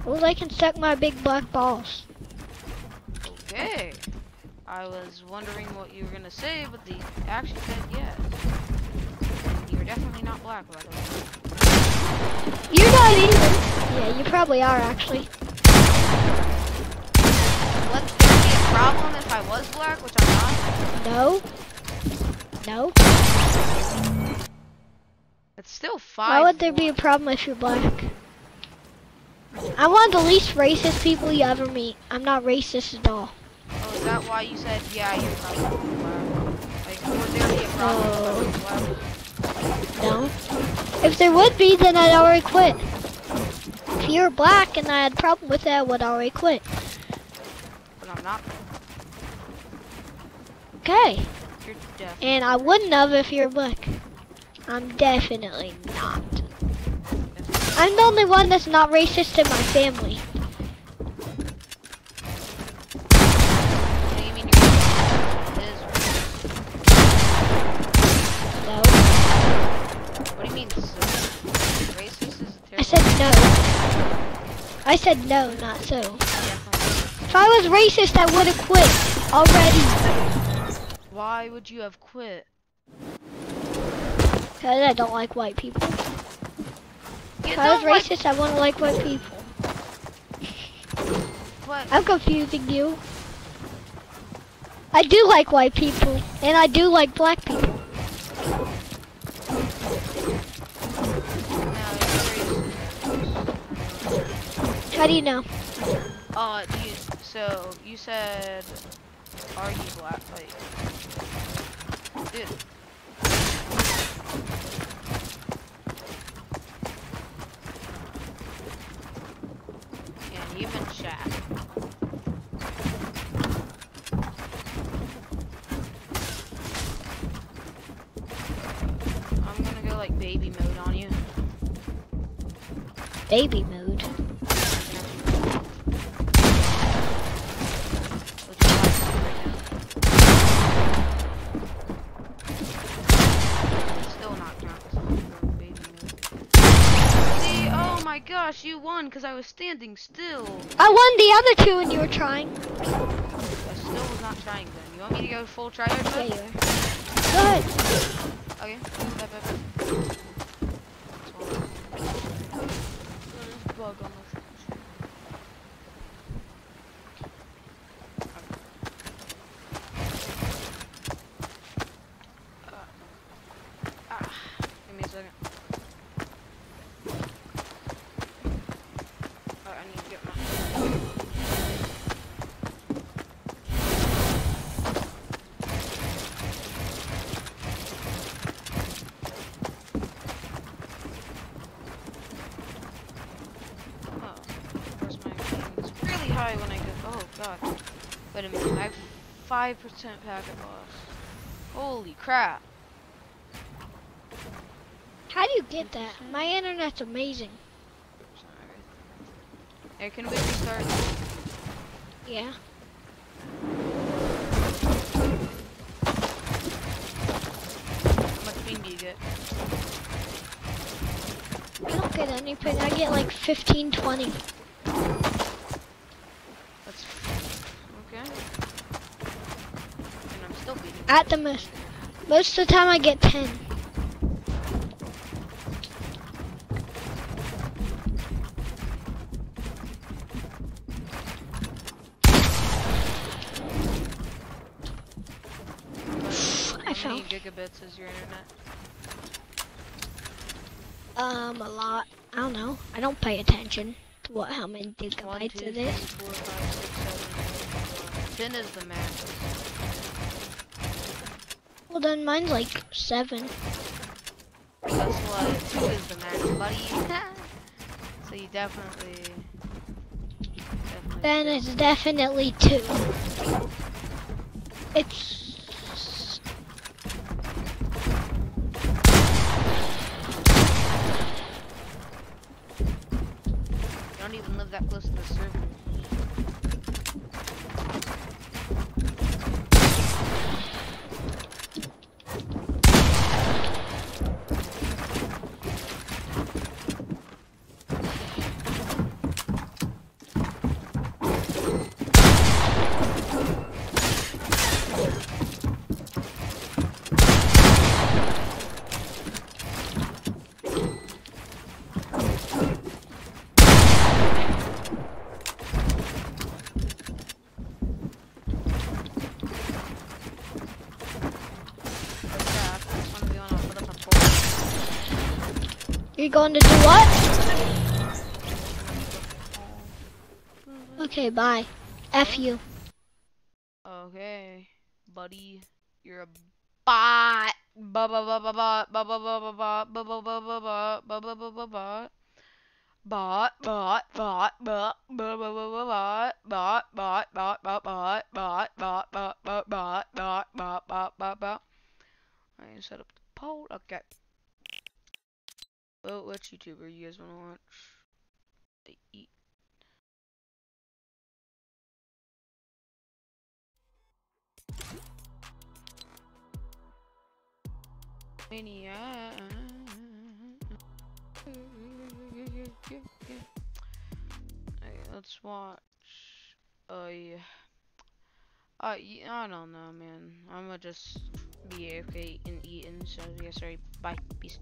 Speaker 6: Well, they can suck my big black balls.
Speaker 1: Okay. I was wondering what you were gonna say, but the action said yes. And you're definitely not black, by the way.
Speaker 6: You're not either. Yeah, you probably are actually.
Speaker 1: Would there be a problem if I was black, which I'm not?
Speaker 6: No. No.
Speaker 1: It's still fine.
Speaker 6: Why would there be a problem if you're black? I'm one of the least racist people you ever meet. I'm not racist at all.
Speaker 1: Oh, is that why you said, yeah, you're probably black? Like, would there be a problem if I was black?
Speaker 6: No. If there would be, then I'd already quit. If you were black and I had a problem with it, I would already quit.
Speaker 1: But I'm not.
Speaker 6: Okay.
Speaker 1: You're deaf.
Speaker 6: And I wouldn't have if you're black. I'm definitely not. I'm the only one that's not racist in my family.
Speaker 1: What do you mean you're racist? It is racist.
Speaker 6: No.
Speaker 1: What do you mean, so? Racist is a
Speaker 6: I
Speaker 1: terrible I
Speaker 6: said no. I said no, not so. If I was racist, I would have quit already.
Speaker 1: Why would you have quit?
Speaker 6: Because I don't like white people.
Speaker 1: You
Speaker 6: If I was racist, I wouldn't like white people.
Speaker 1: What?
Speaker 6: I'm confusing you. I do like white people, and I do like black people. How do you know?
Speaker 1: Uh, you, so you said, are you black? Like, dude.
Speaker 6: baby mode
Speaker 1: on you. Baby mode? Oh my gosh, you won because I was standing still.
Speaker 6: I won the other two and you were trying.
Speaker 1: I still was not trying then. You want me to go full tryhard?
Speaker 6: Yeah, you are. Good.
Speaker 1: Okay. Bye, bye, bye. Он с багом. 5% packet loss. Holy crap.
Speaker 6: How do you get that? My internet's amazing.
Speaker 1: Sorry. Hey, can we restart?
Speaker 6: Yeah.
Speaker 1: How much ping do you get?
Speaker 6: I don't get any ping. I get like 15, 20. At the most. Most of the time I get 10. I
Speaker 1: How many
Speaker 6: found
Speaker 1: gigabits is your internet?
Speaker 6: um a lot. I don't know. I don't pay attention to what how many
Speaker 1: One,
Speaker 6: gigabytes
Speaker 1: two,
Speaker 6: it is.
Speaker 1: four, five, six, seven, eight, nine, ten is the max.
Speaker 6: Well then mine's like seven.
Speaker 1: That's what two is the max, buddy. so you definitely. definitely
Speaker 6: Then it's definitely two. It's
Speaker 1: You don't even live that close to the server. What's that? I just wanna be on a put up a pole.
Speaker 6: you're going to do what? Okay, bye. F you.
Speaker 1: Okay, buddy, you're a bot. Ba ba ba ba ba ba ba ba ba. Bot, bot, bot, bot, ba ba ba ba bot, bot, bot, bot, bot, bot, bot, bot, bot, bot, bot, bot, bot, bot, bot, bot. I set up the poll. Okay. Well, which YouTuber you guys want to watch? They eat. Mania. Hey, let's watch. Uh, yeah. Uh, I don't know, man. I'm gonna just be AFK and eating. So, yeah, sorry. Bye. Peace.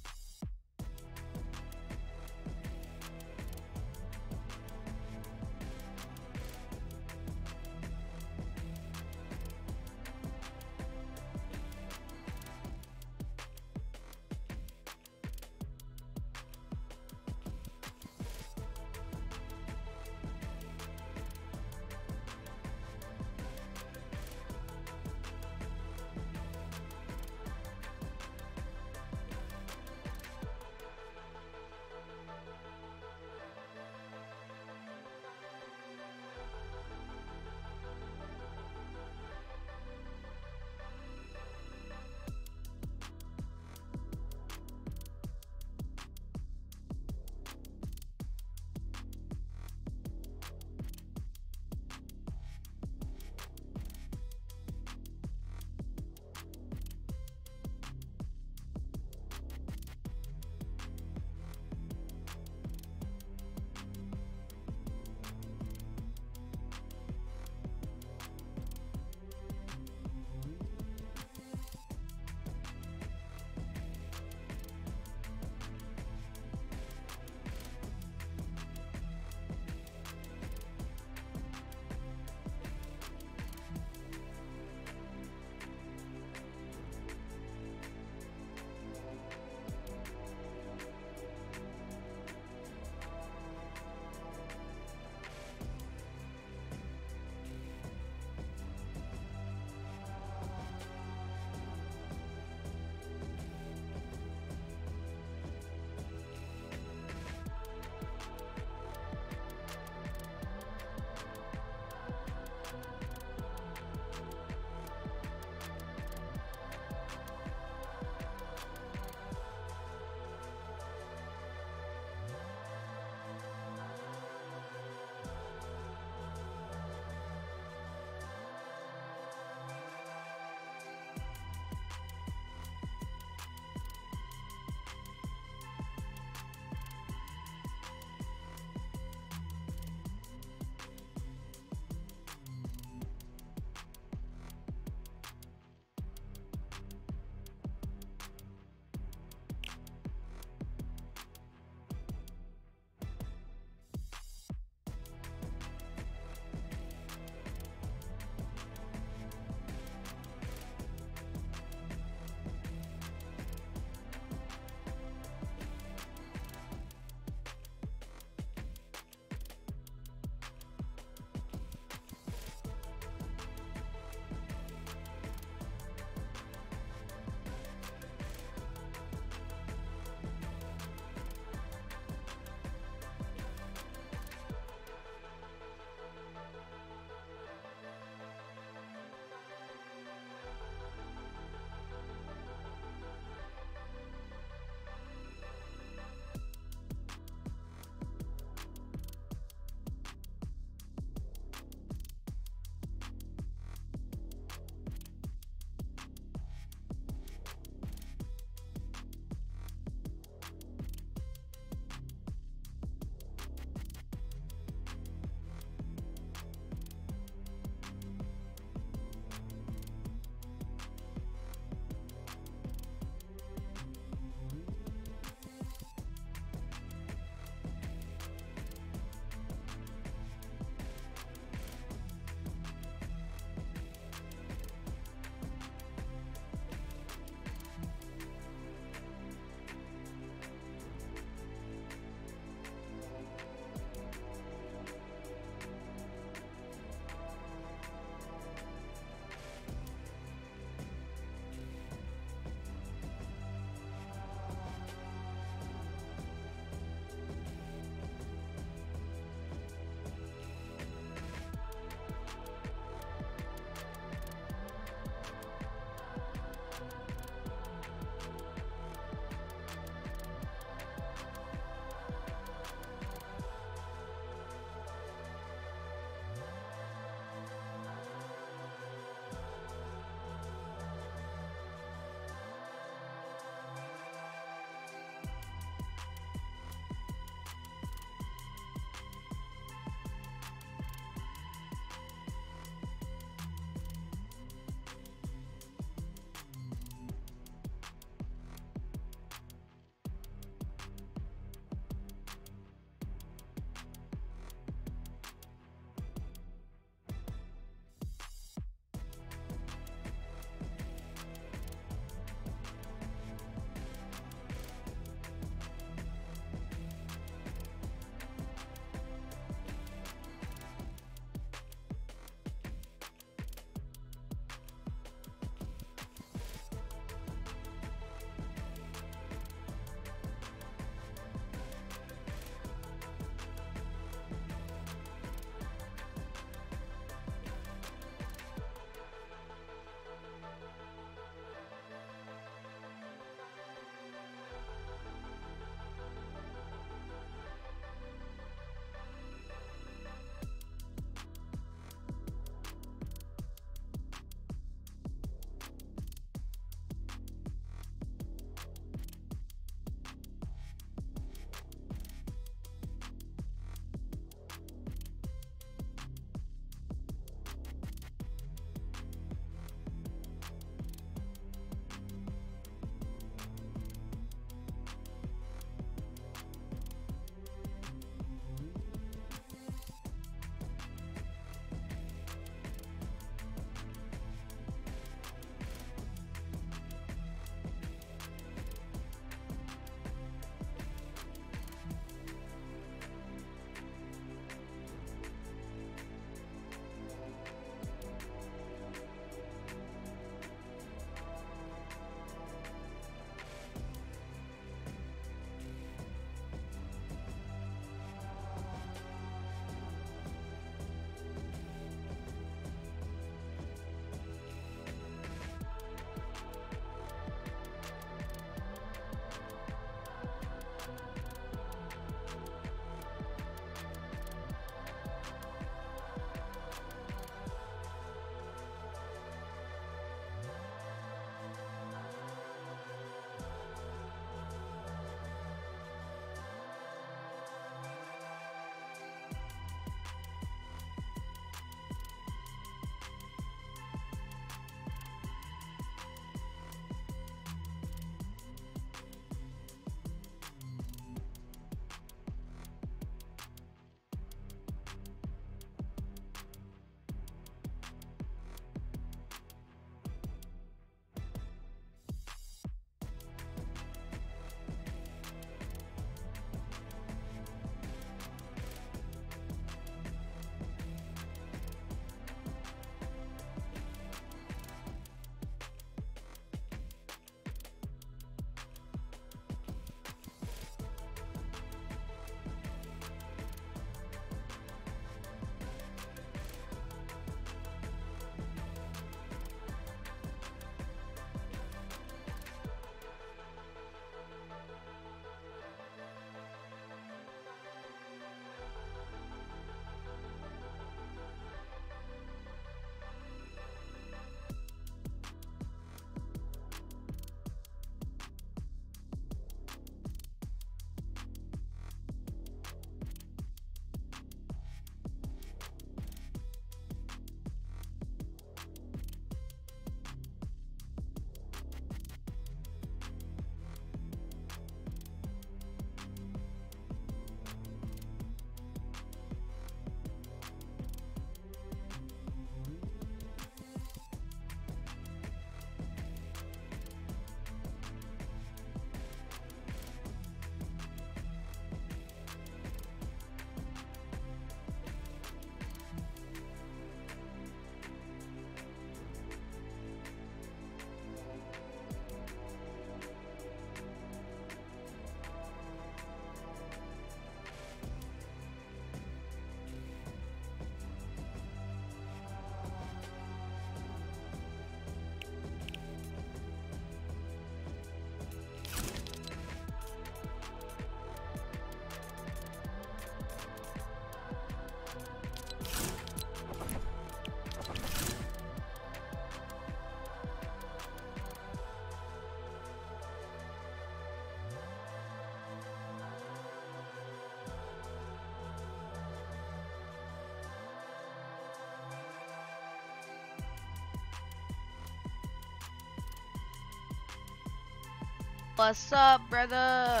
Speaker 1: What's up, brother?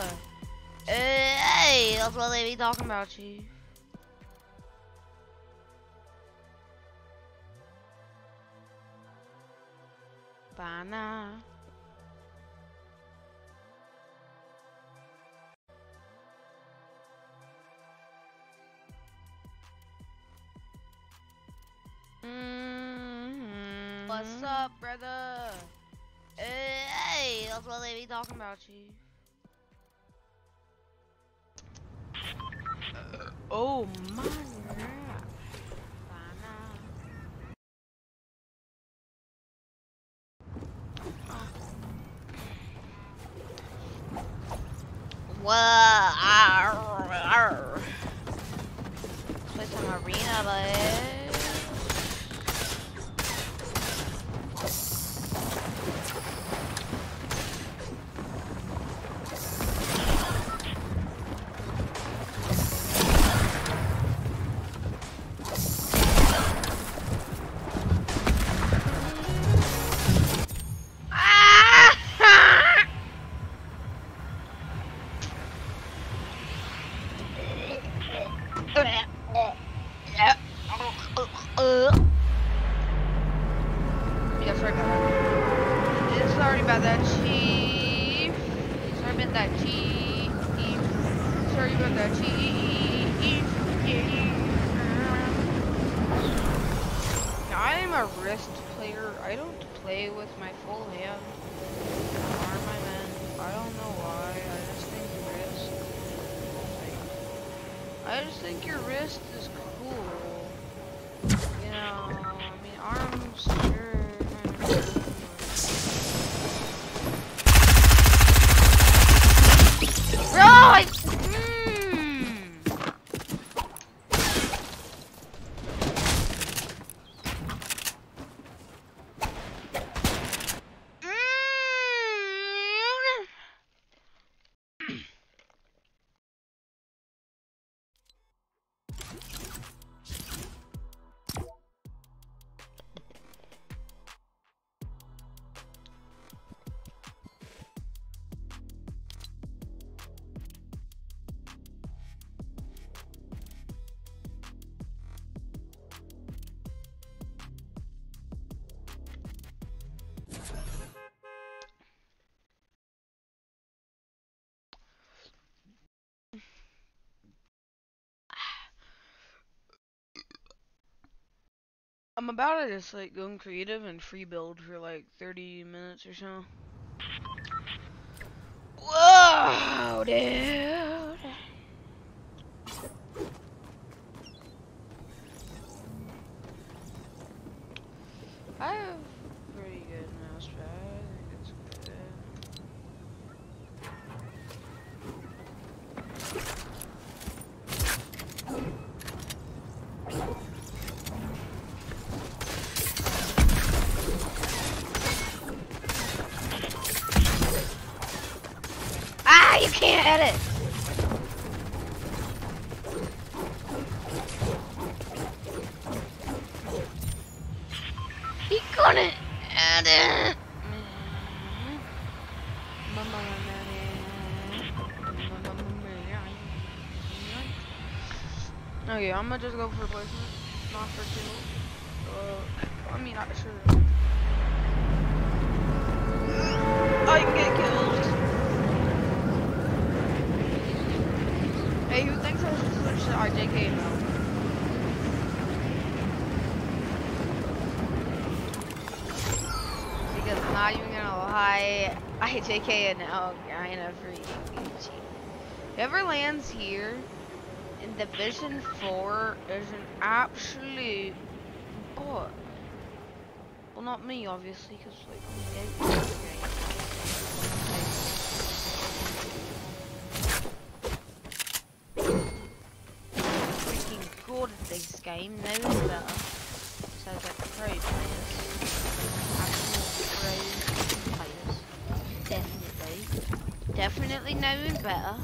Speaker 1: Hey, that's what they be talking about, chief. Talking about, chief. Uh, oh my I'm about to just like go creative and free build for like 30 minutes or so. Whoa, dude. I'm gonna just go for a placement, not for kill. Uh, I mean, not sure. I can get killed. Hey, who thinks I should switch to RJK now? Because I'm not even gonna lie, IJK and now kinda freaking Gucci. Whoever lands here Division 4 is an absolute bot. Well, not me, obviously, because like, we did. freaking good at this game, knows better. Sounds like pro players. Actual pro players. Definitely. Definitely knowing better.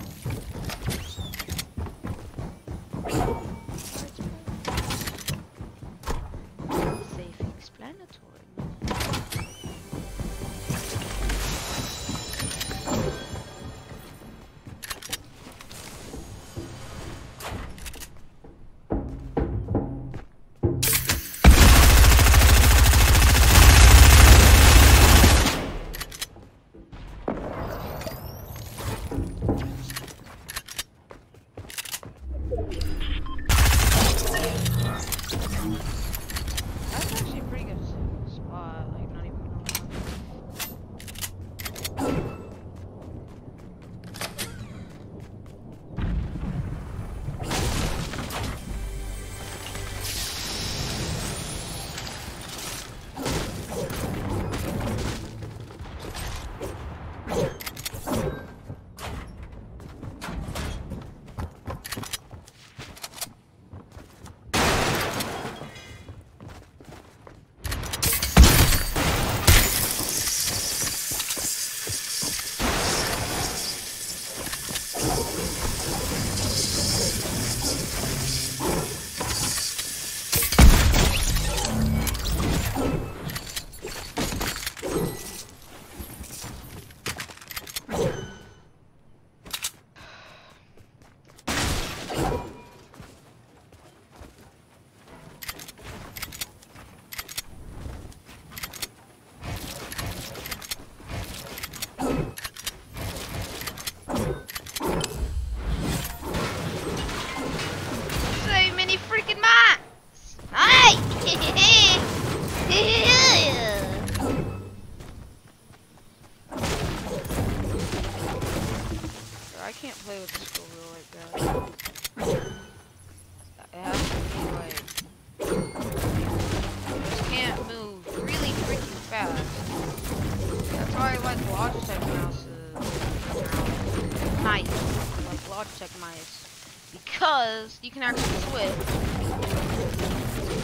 Speaker 1: Can actually switch.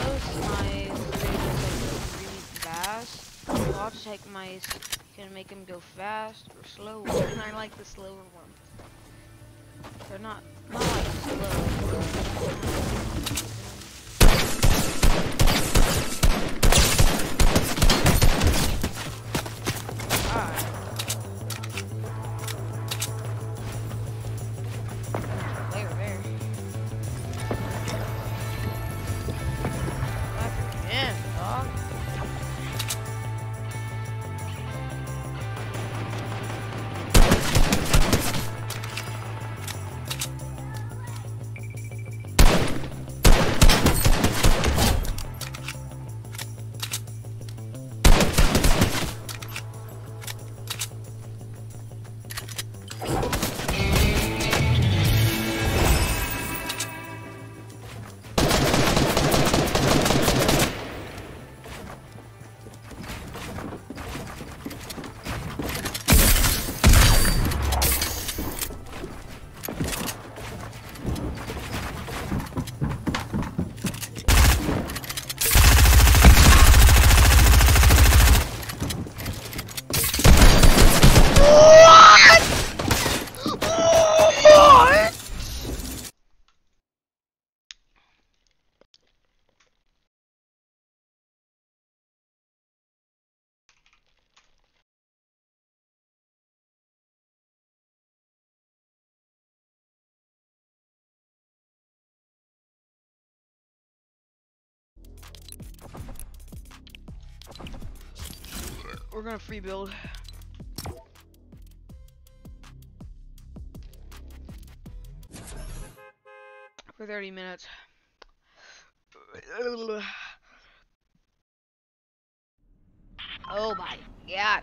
Speaker 1: Most just really fast. So I'll take mice. Can make them go fast or slow, and I like the slower one. They're not not like slow. Gonna free build. For 30 minutes. Oh my god.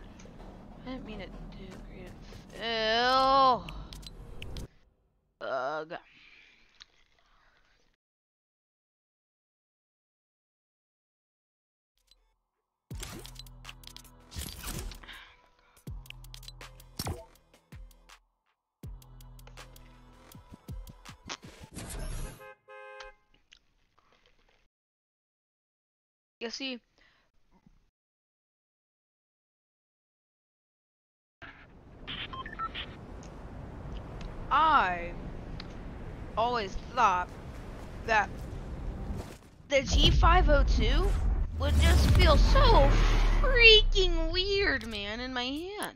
Speaker 1: I didn't mean it to create. Ugh. You see, I always thought that the G502 would just feel so freaking weird, man, in my hand.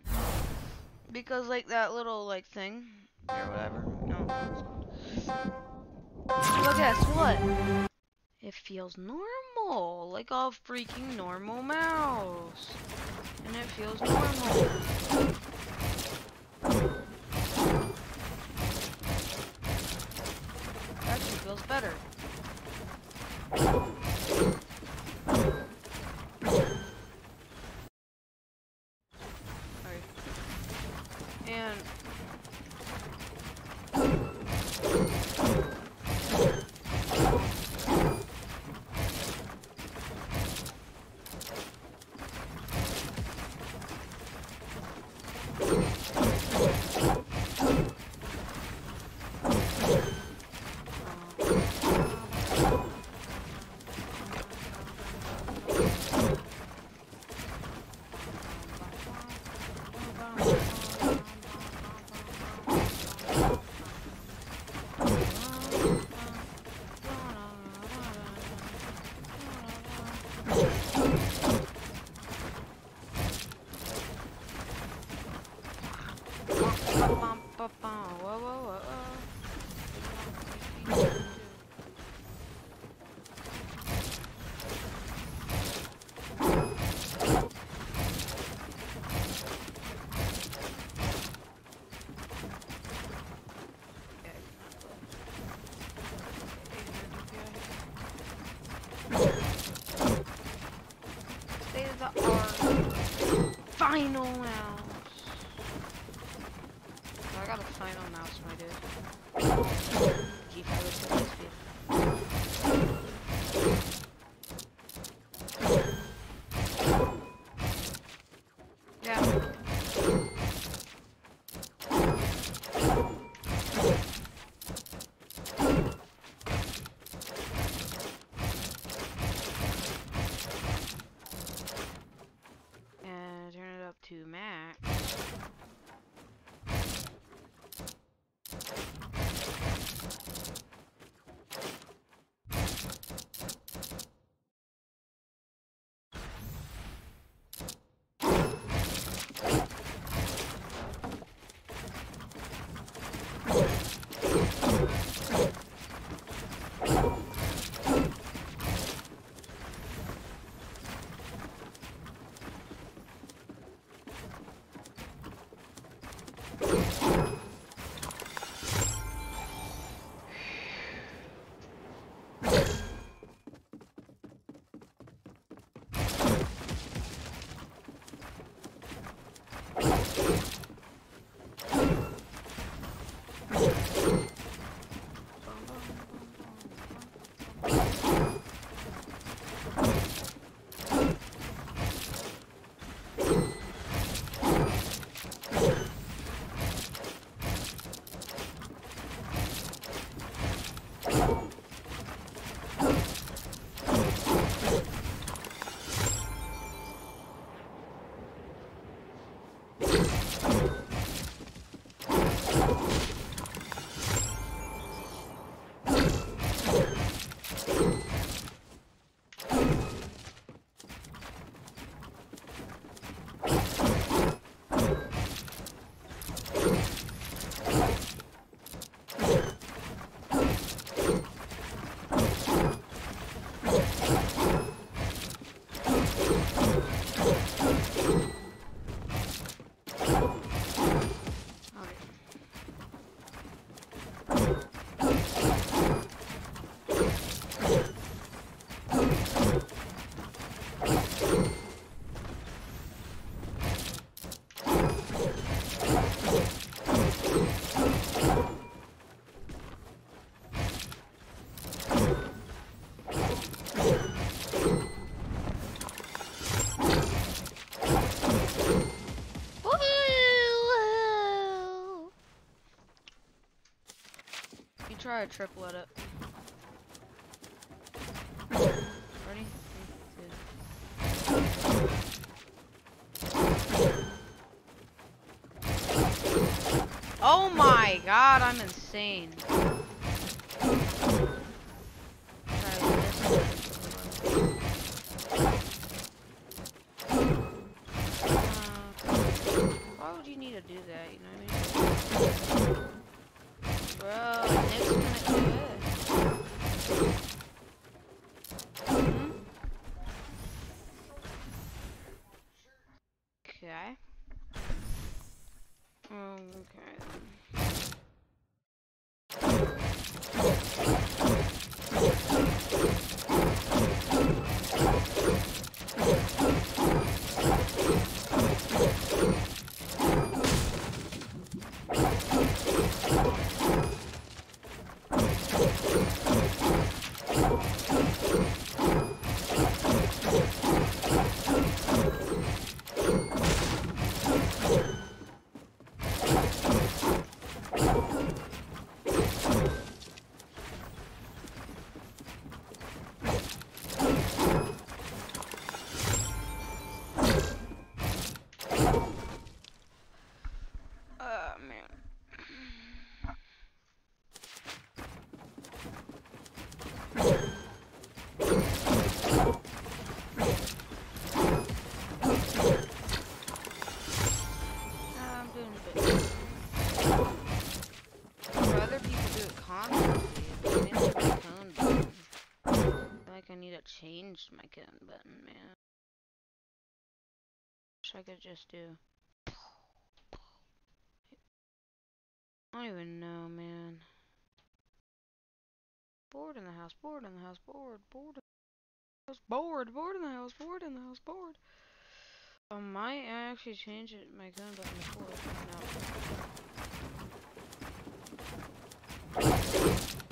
Speaker 1: Because like that little like thing or whatever. No. But guess what? It feels normal, like a freaking normal mouse. And it feels normal. Actually feels better. Try a triplet it. Ready? Three, two. Oh my god, I'm insane. I could just do. I don't even know, man. Bored in the house, bored in the house, bored, bored in the house, bored, bored in the house, bored in the house, bored. Um, I might actually change it, my gun button to four. No.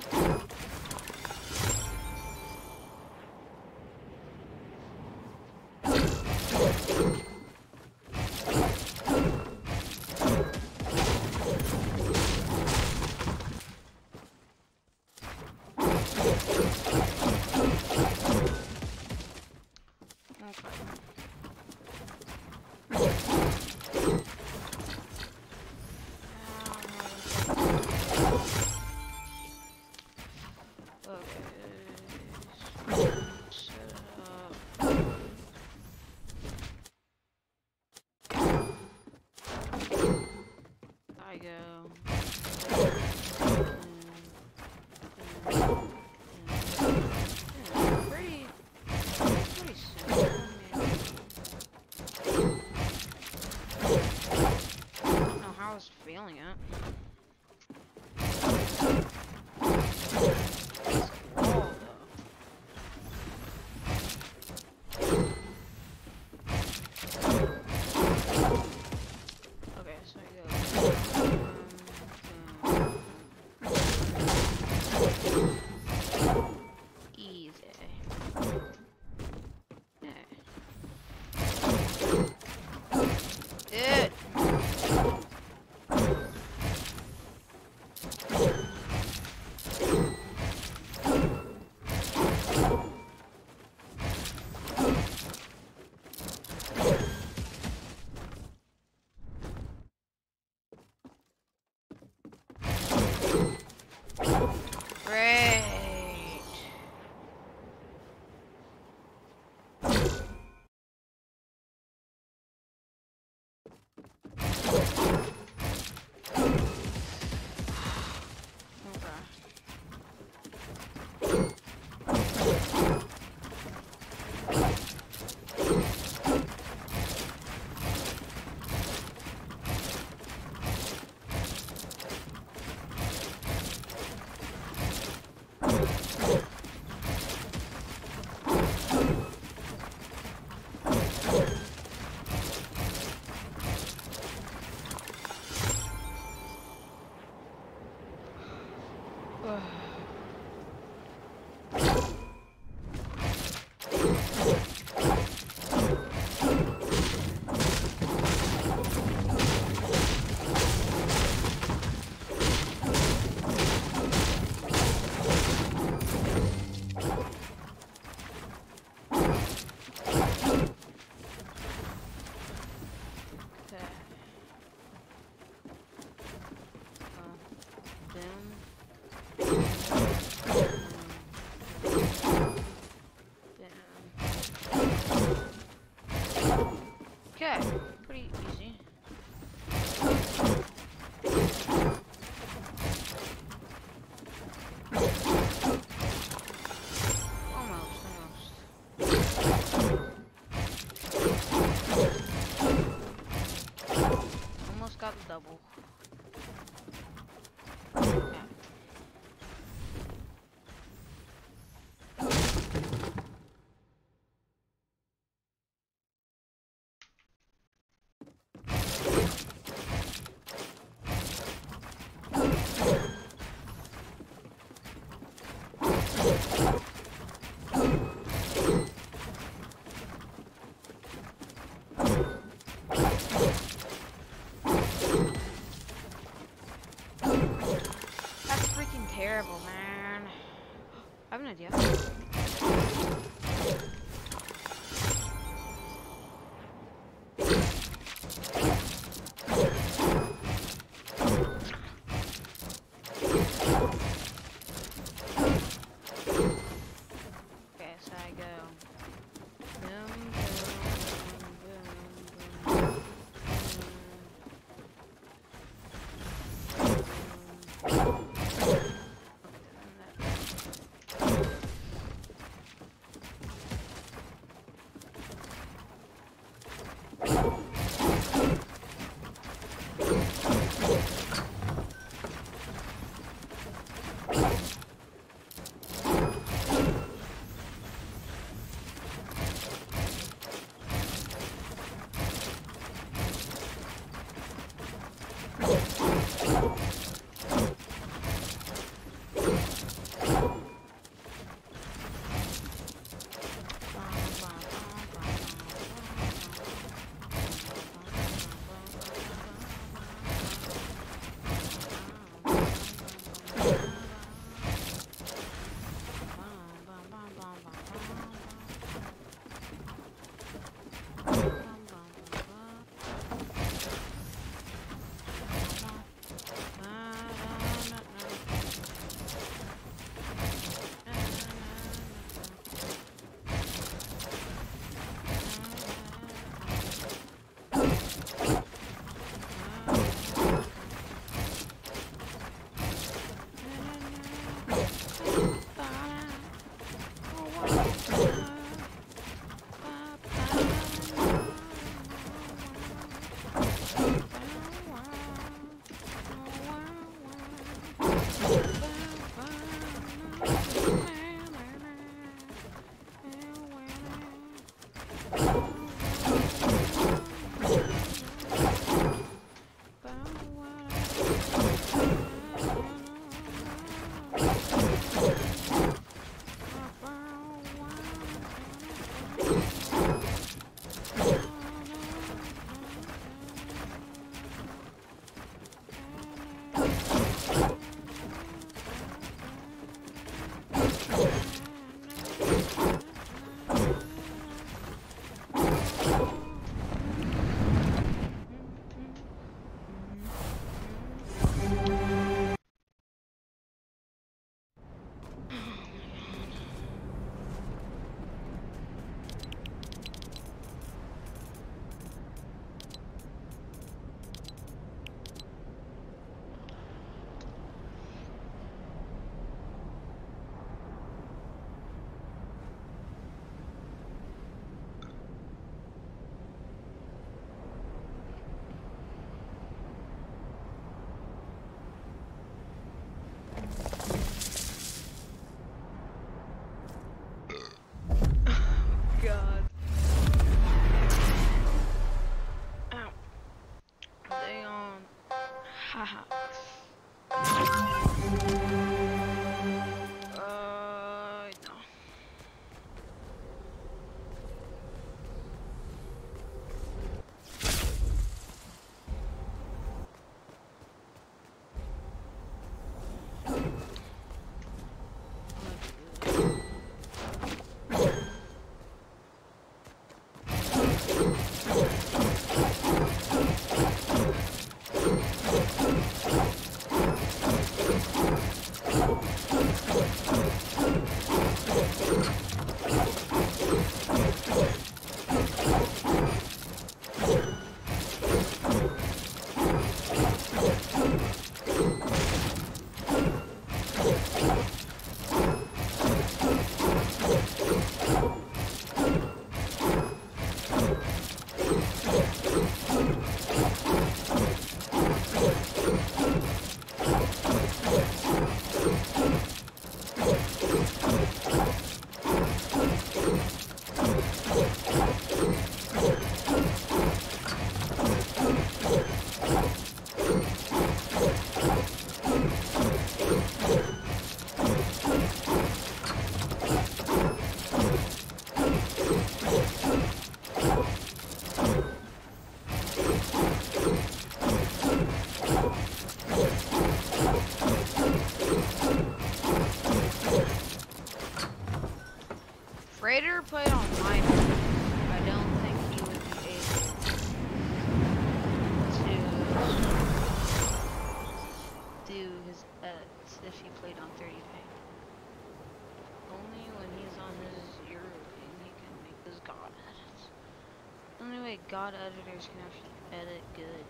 Speaker 1: God editors can actually edit good.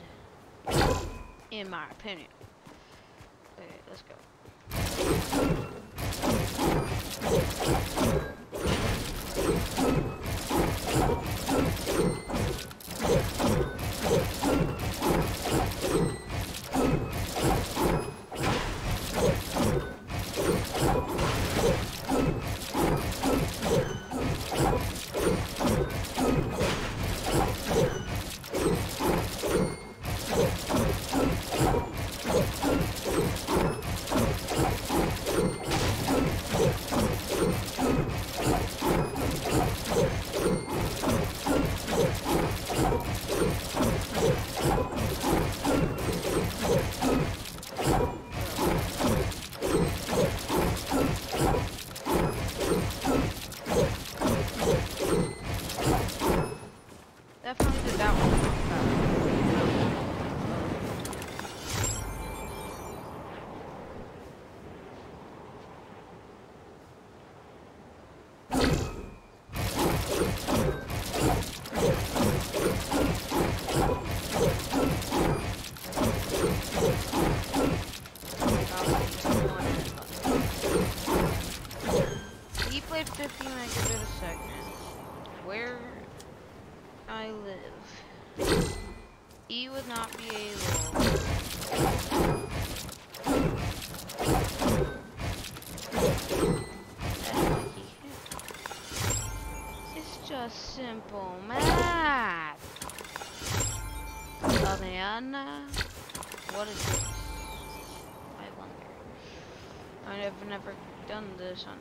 Speaker 1: In my tiempo más. Aldeana. What is this? I wonder. I I've never done this on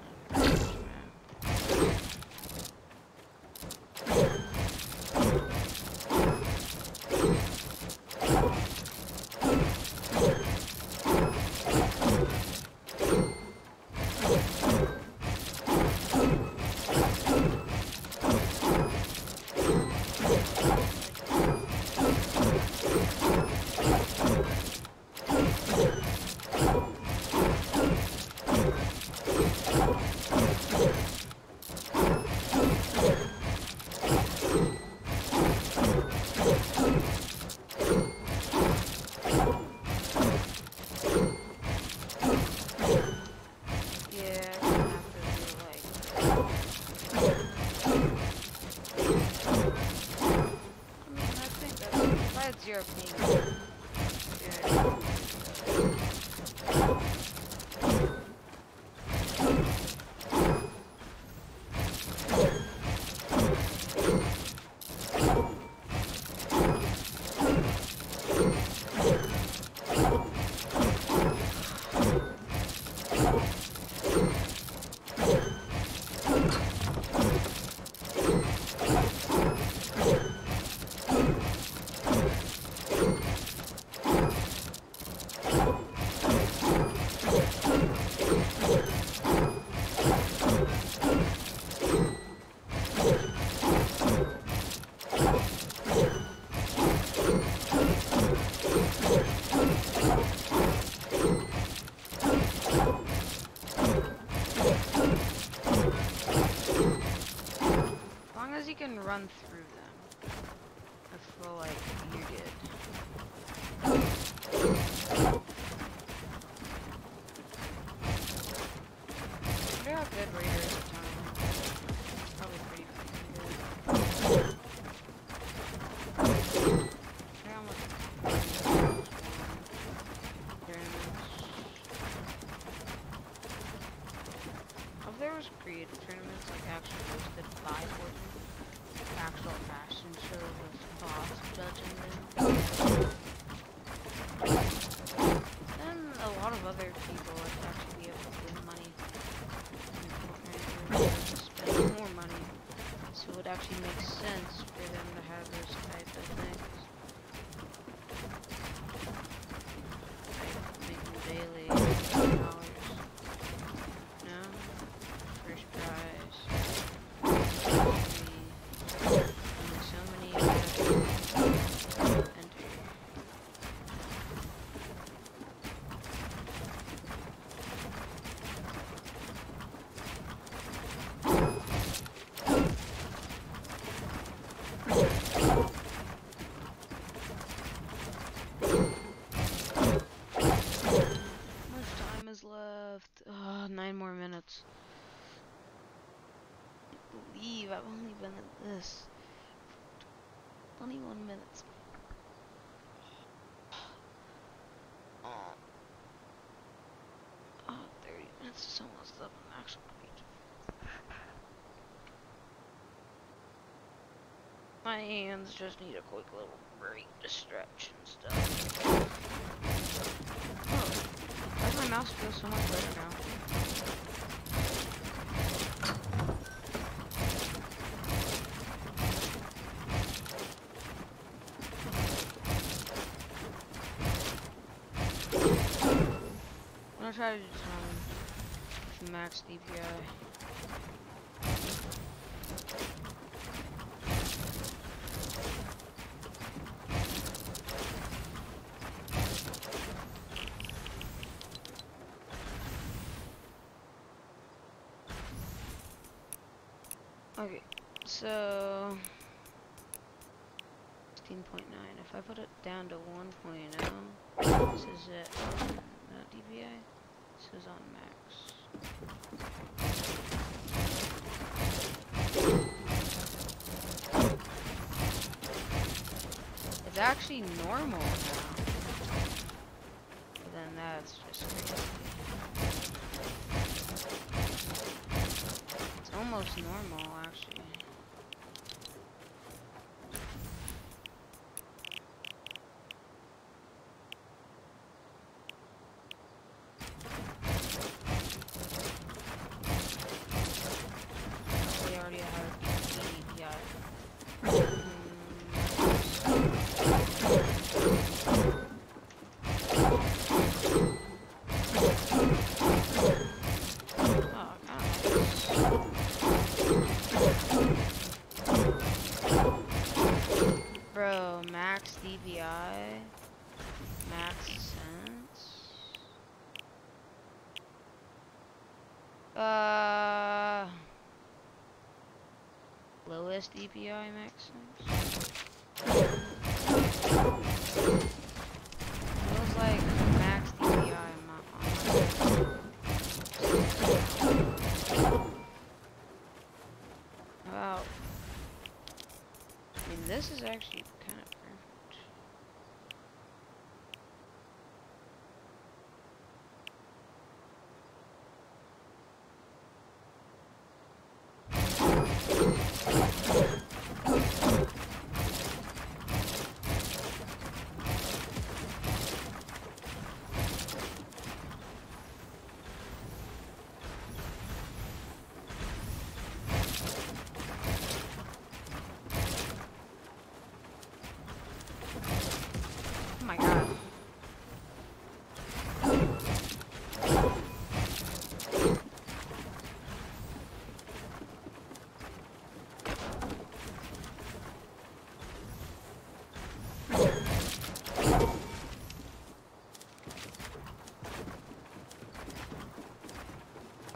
Speaker 1: 30 minutes is almost on actual page. My hands just need a quick little break to stretch and stuff. Oh, why does my mouse feel so much better now? Try to max DPI. Okay, so 16.9. If I put it down to 1.0, this is it. No DPI. This is on. It's actually normal now. But then that's just crazy. It's almost normal actually. We already have DPI. Oh, God. Bro, max DPI, max sense. Uh, lowest DPI max sense. Feels like max DPI. Wow. I mean, this is actually kind of perfect. Oh my god.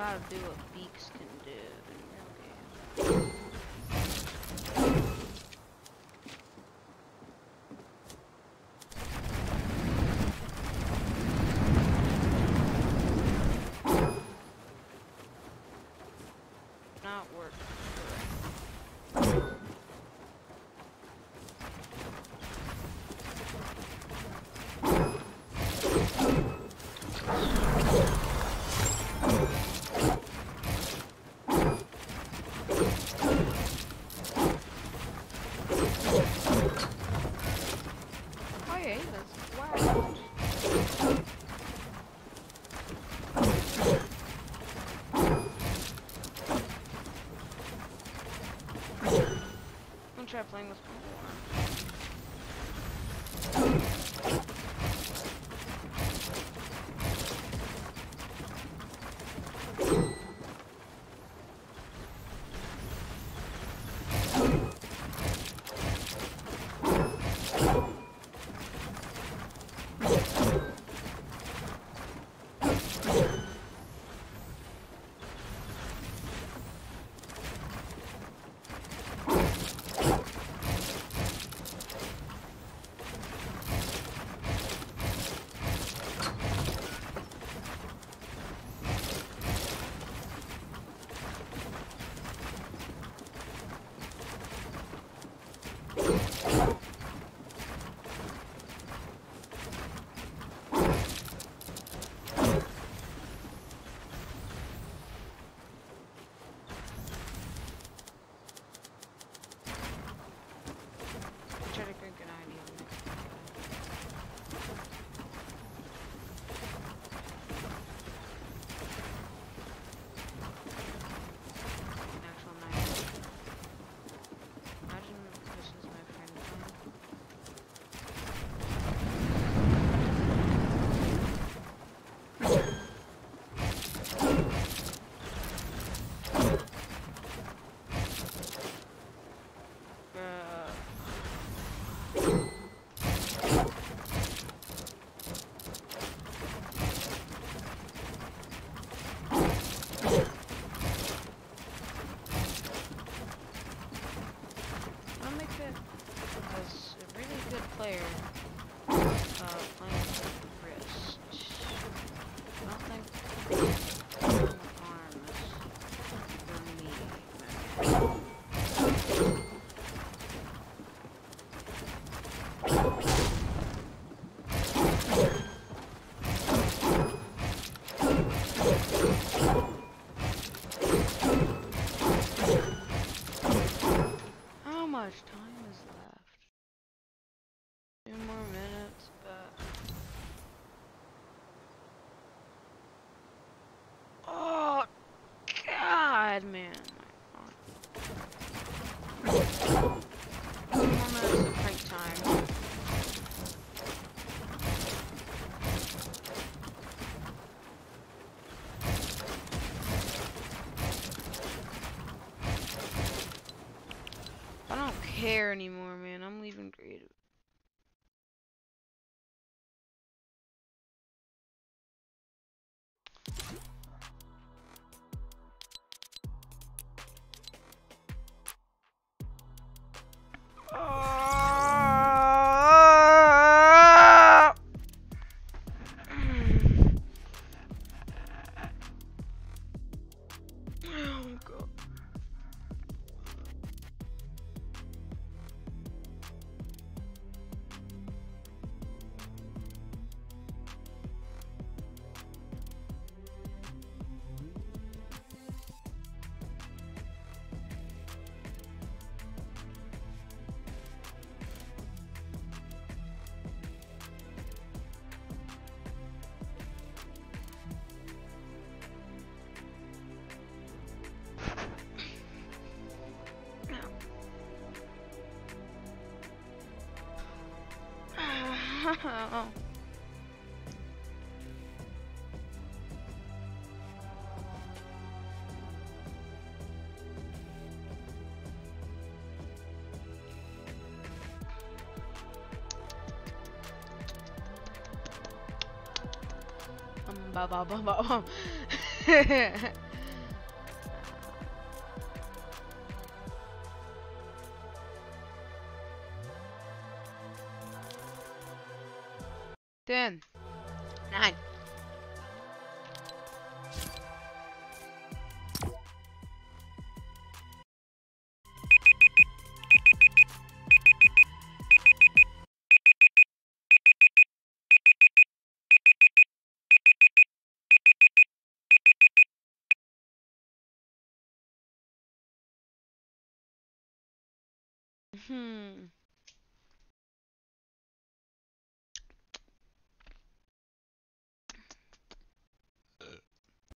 Speaker 1: Gotta do what Care anymore, Um, ba ba ba ba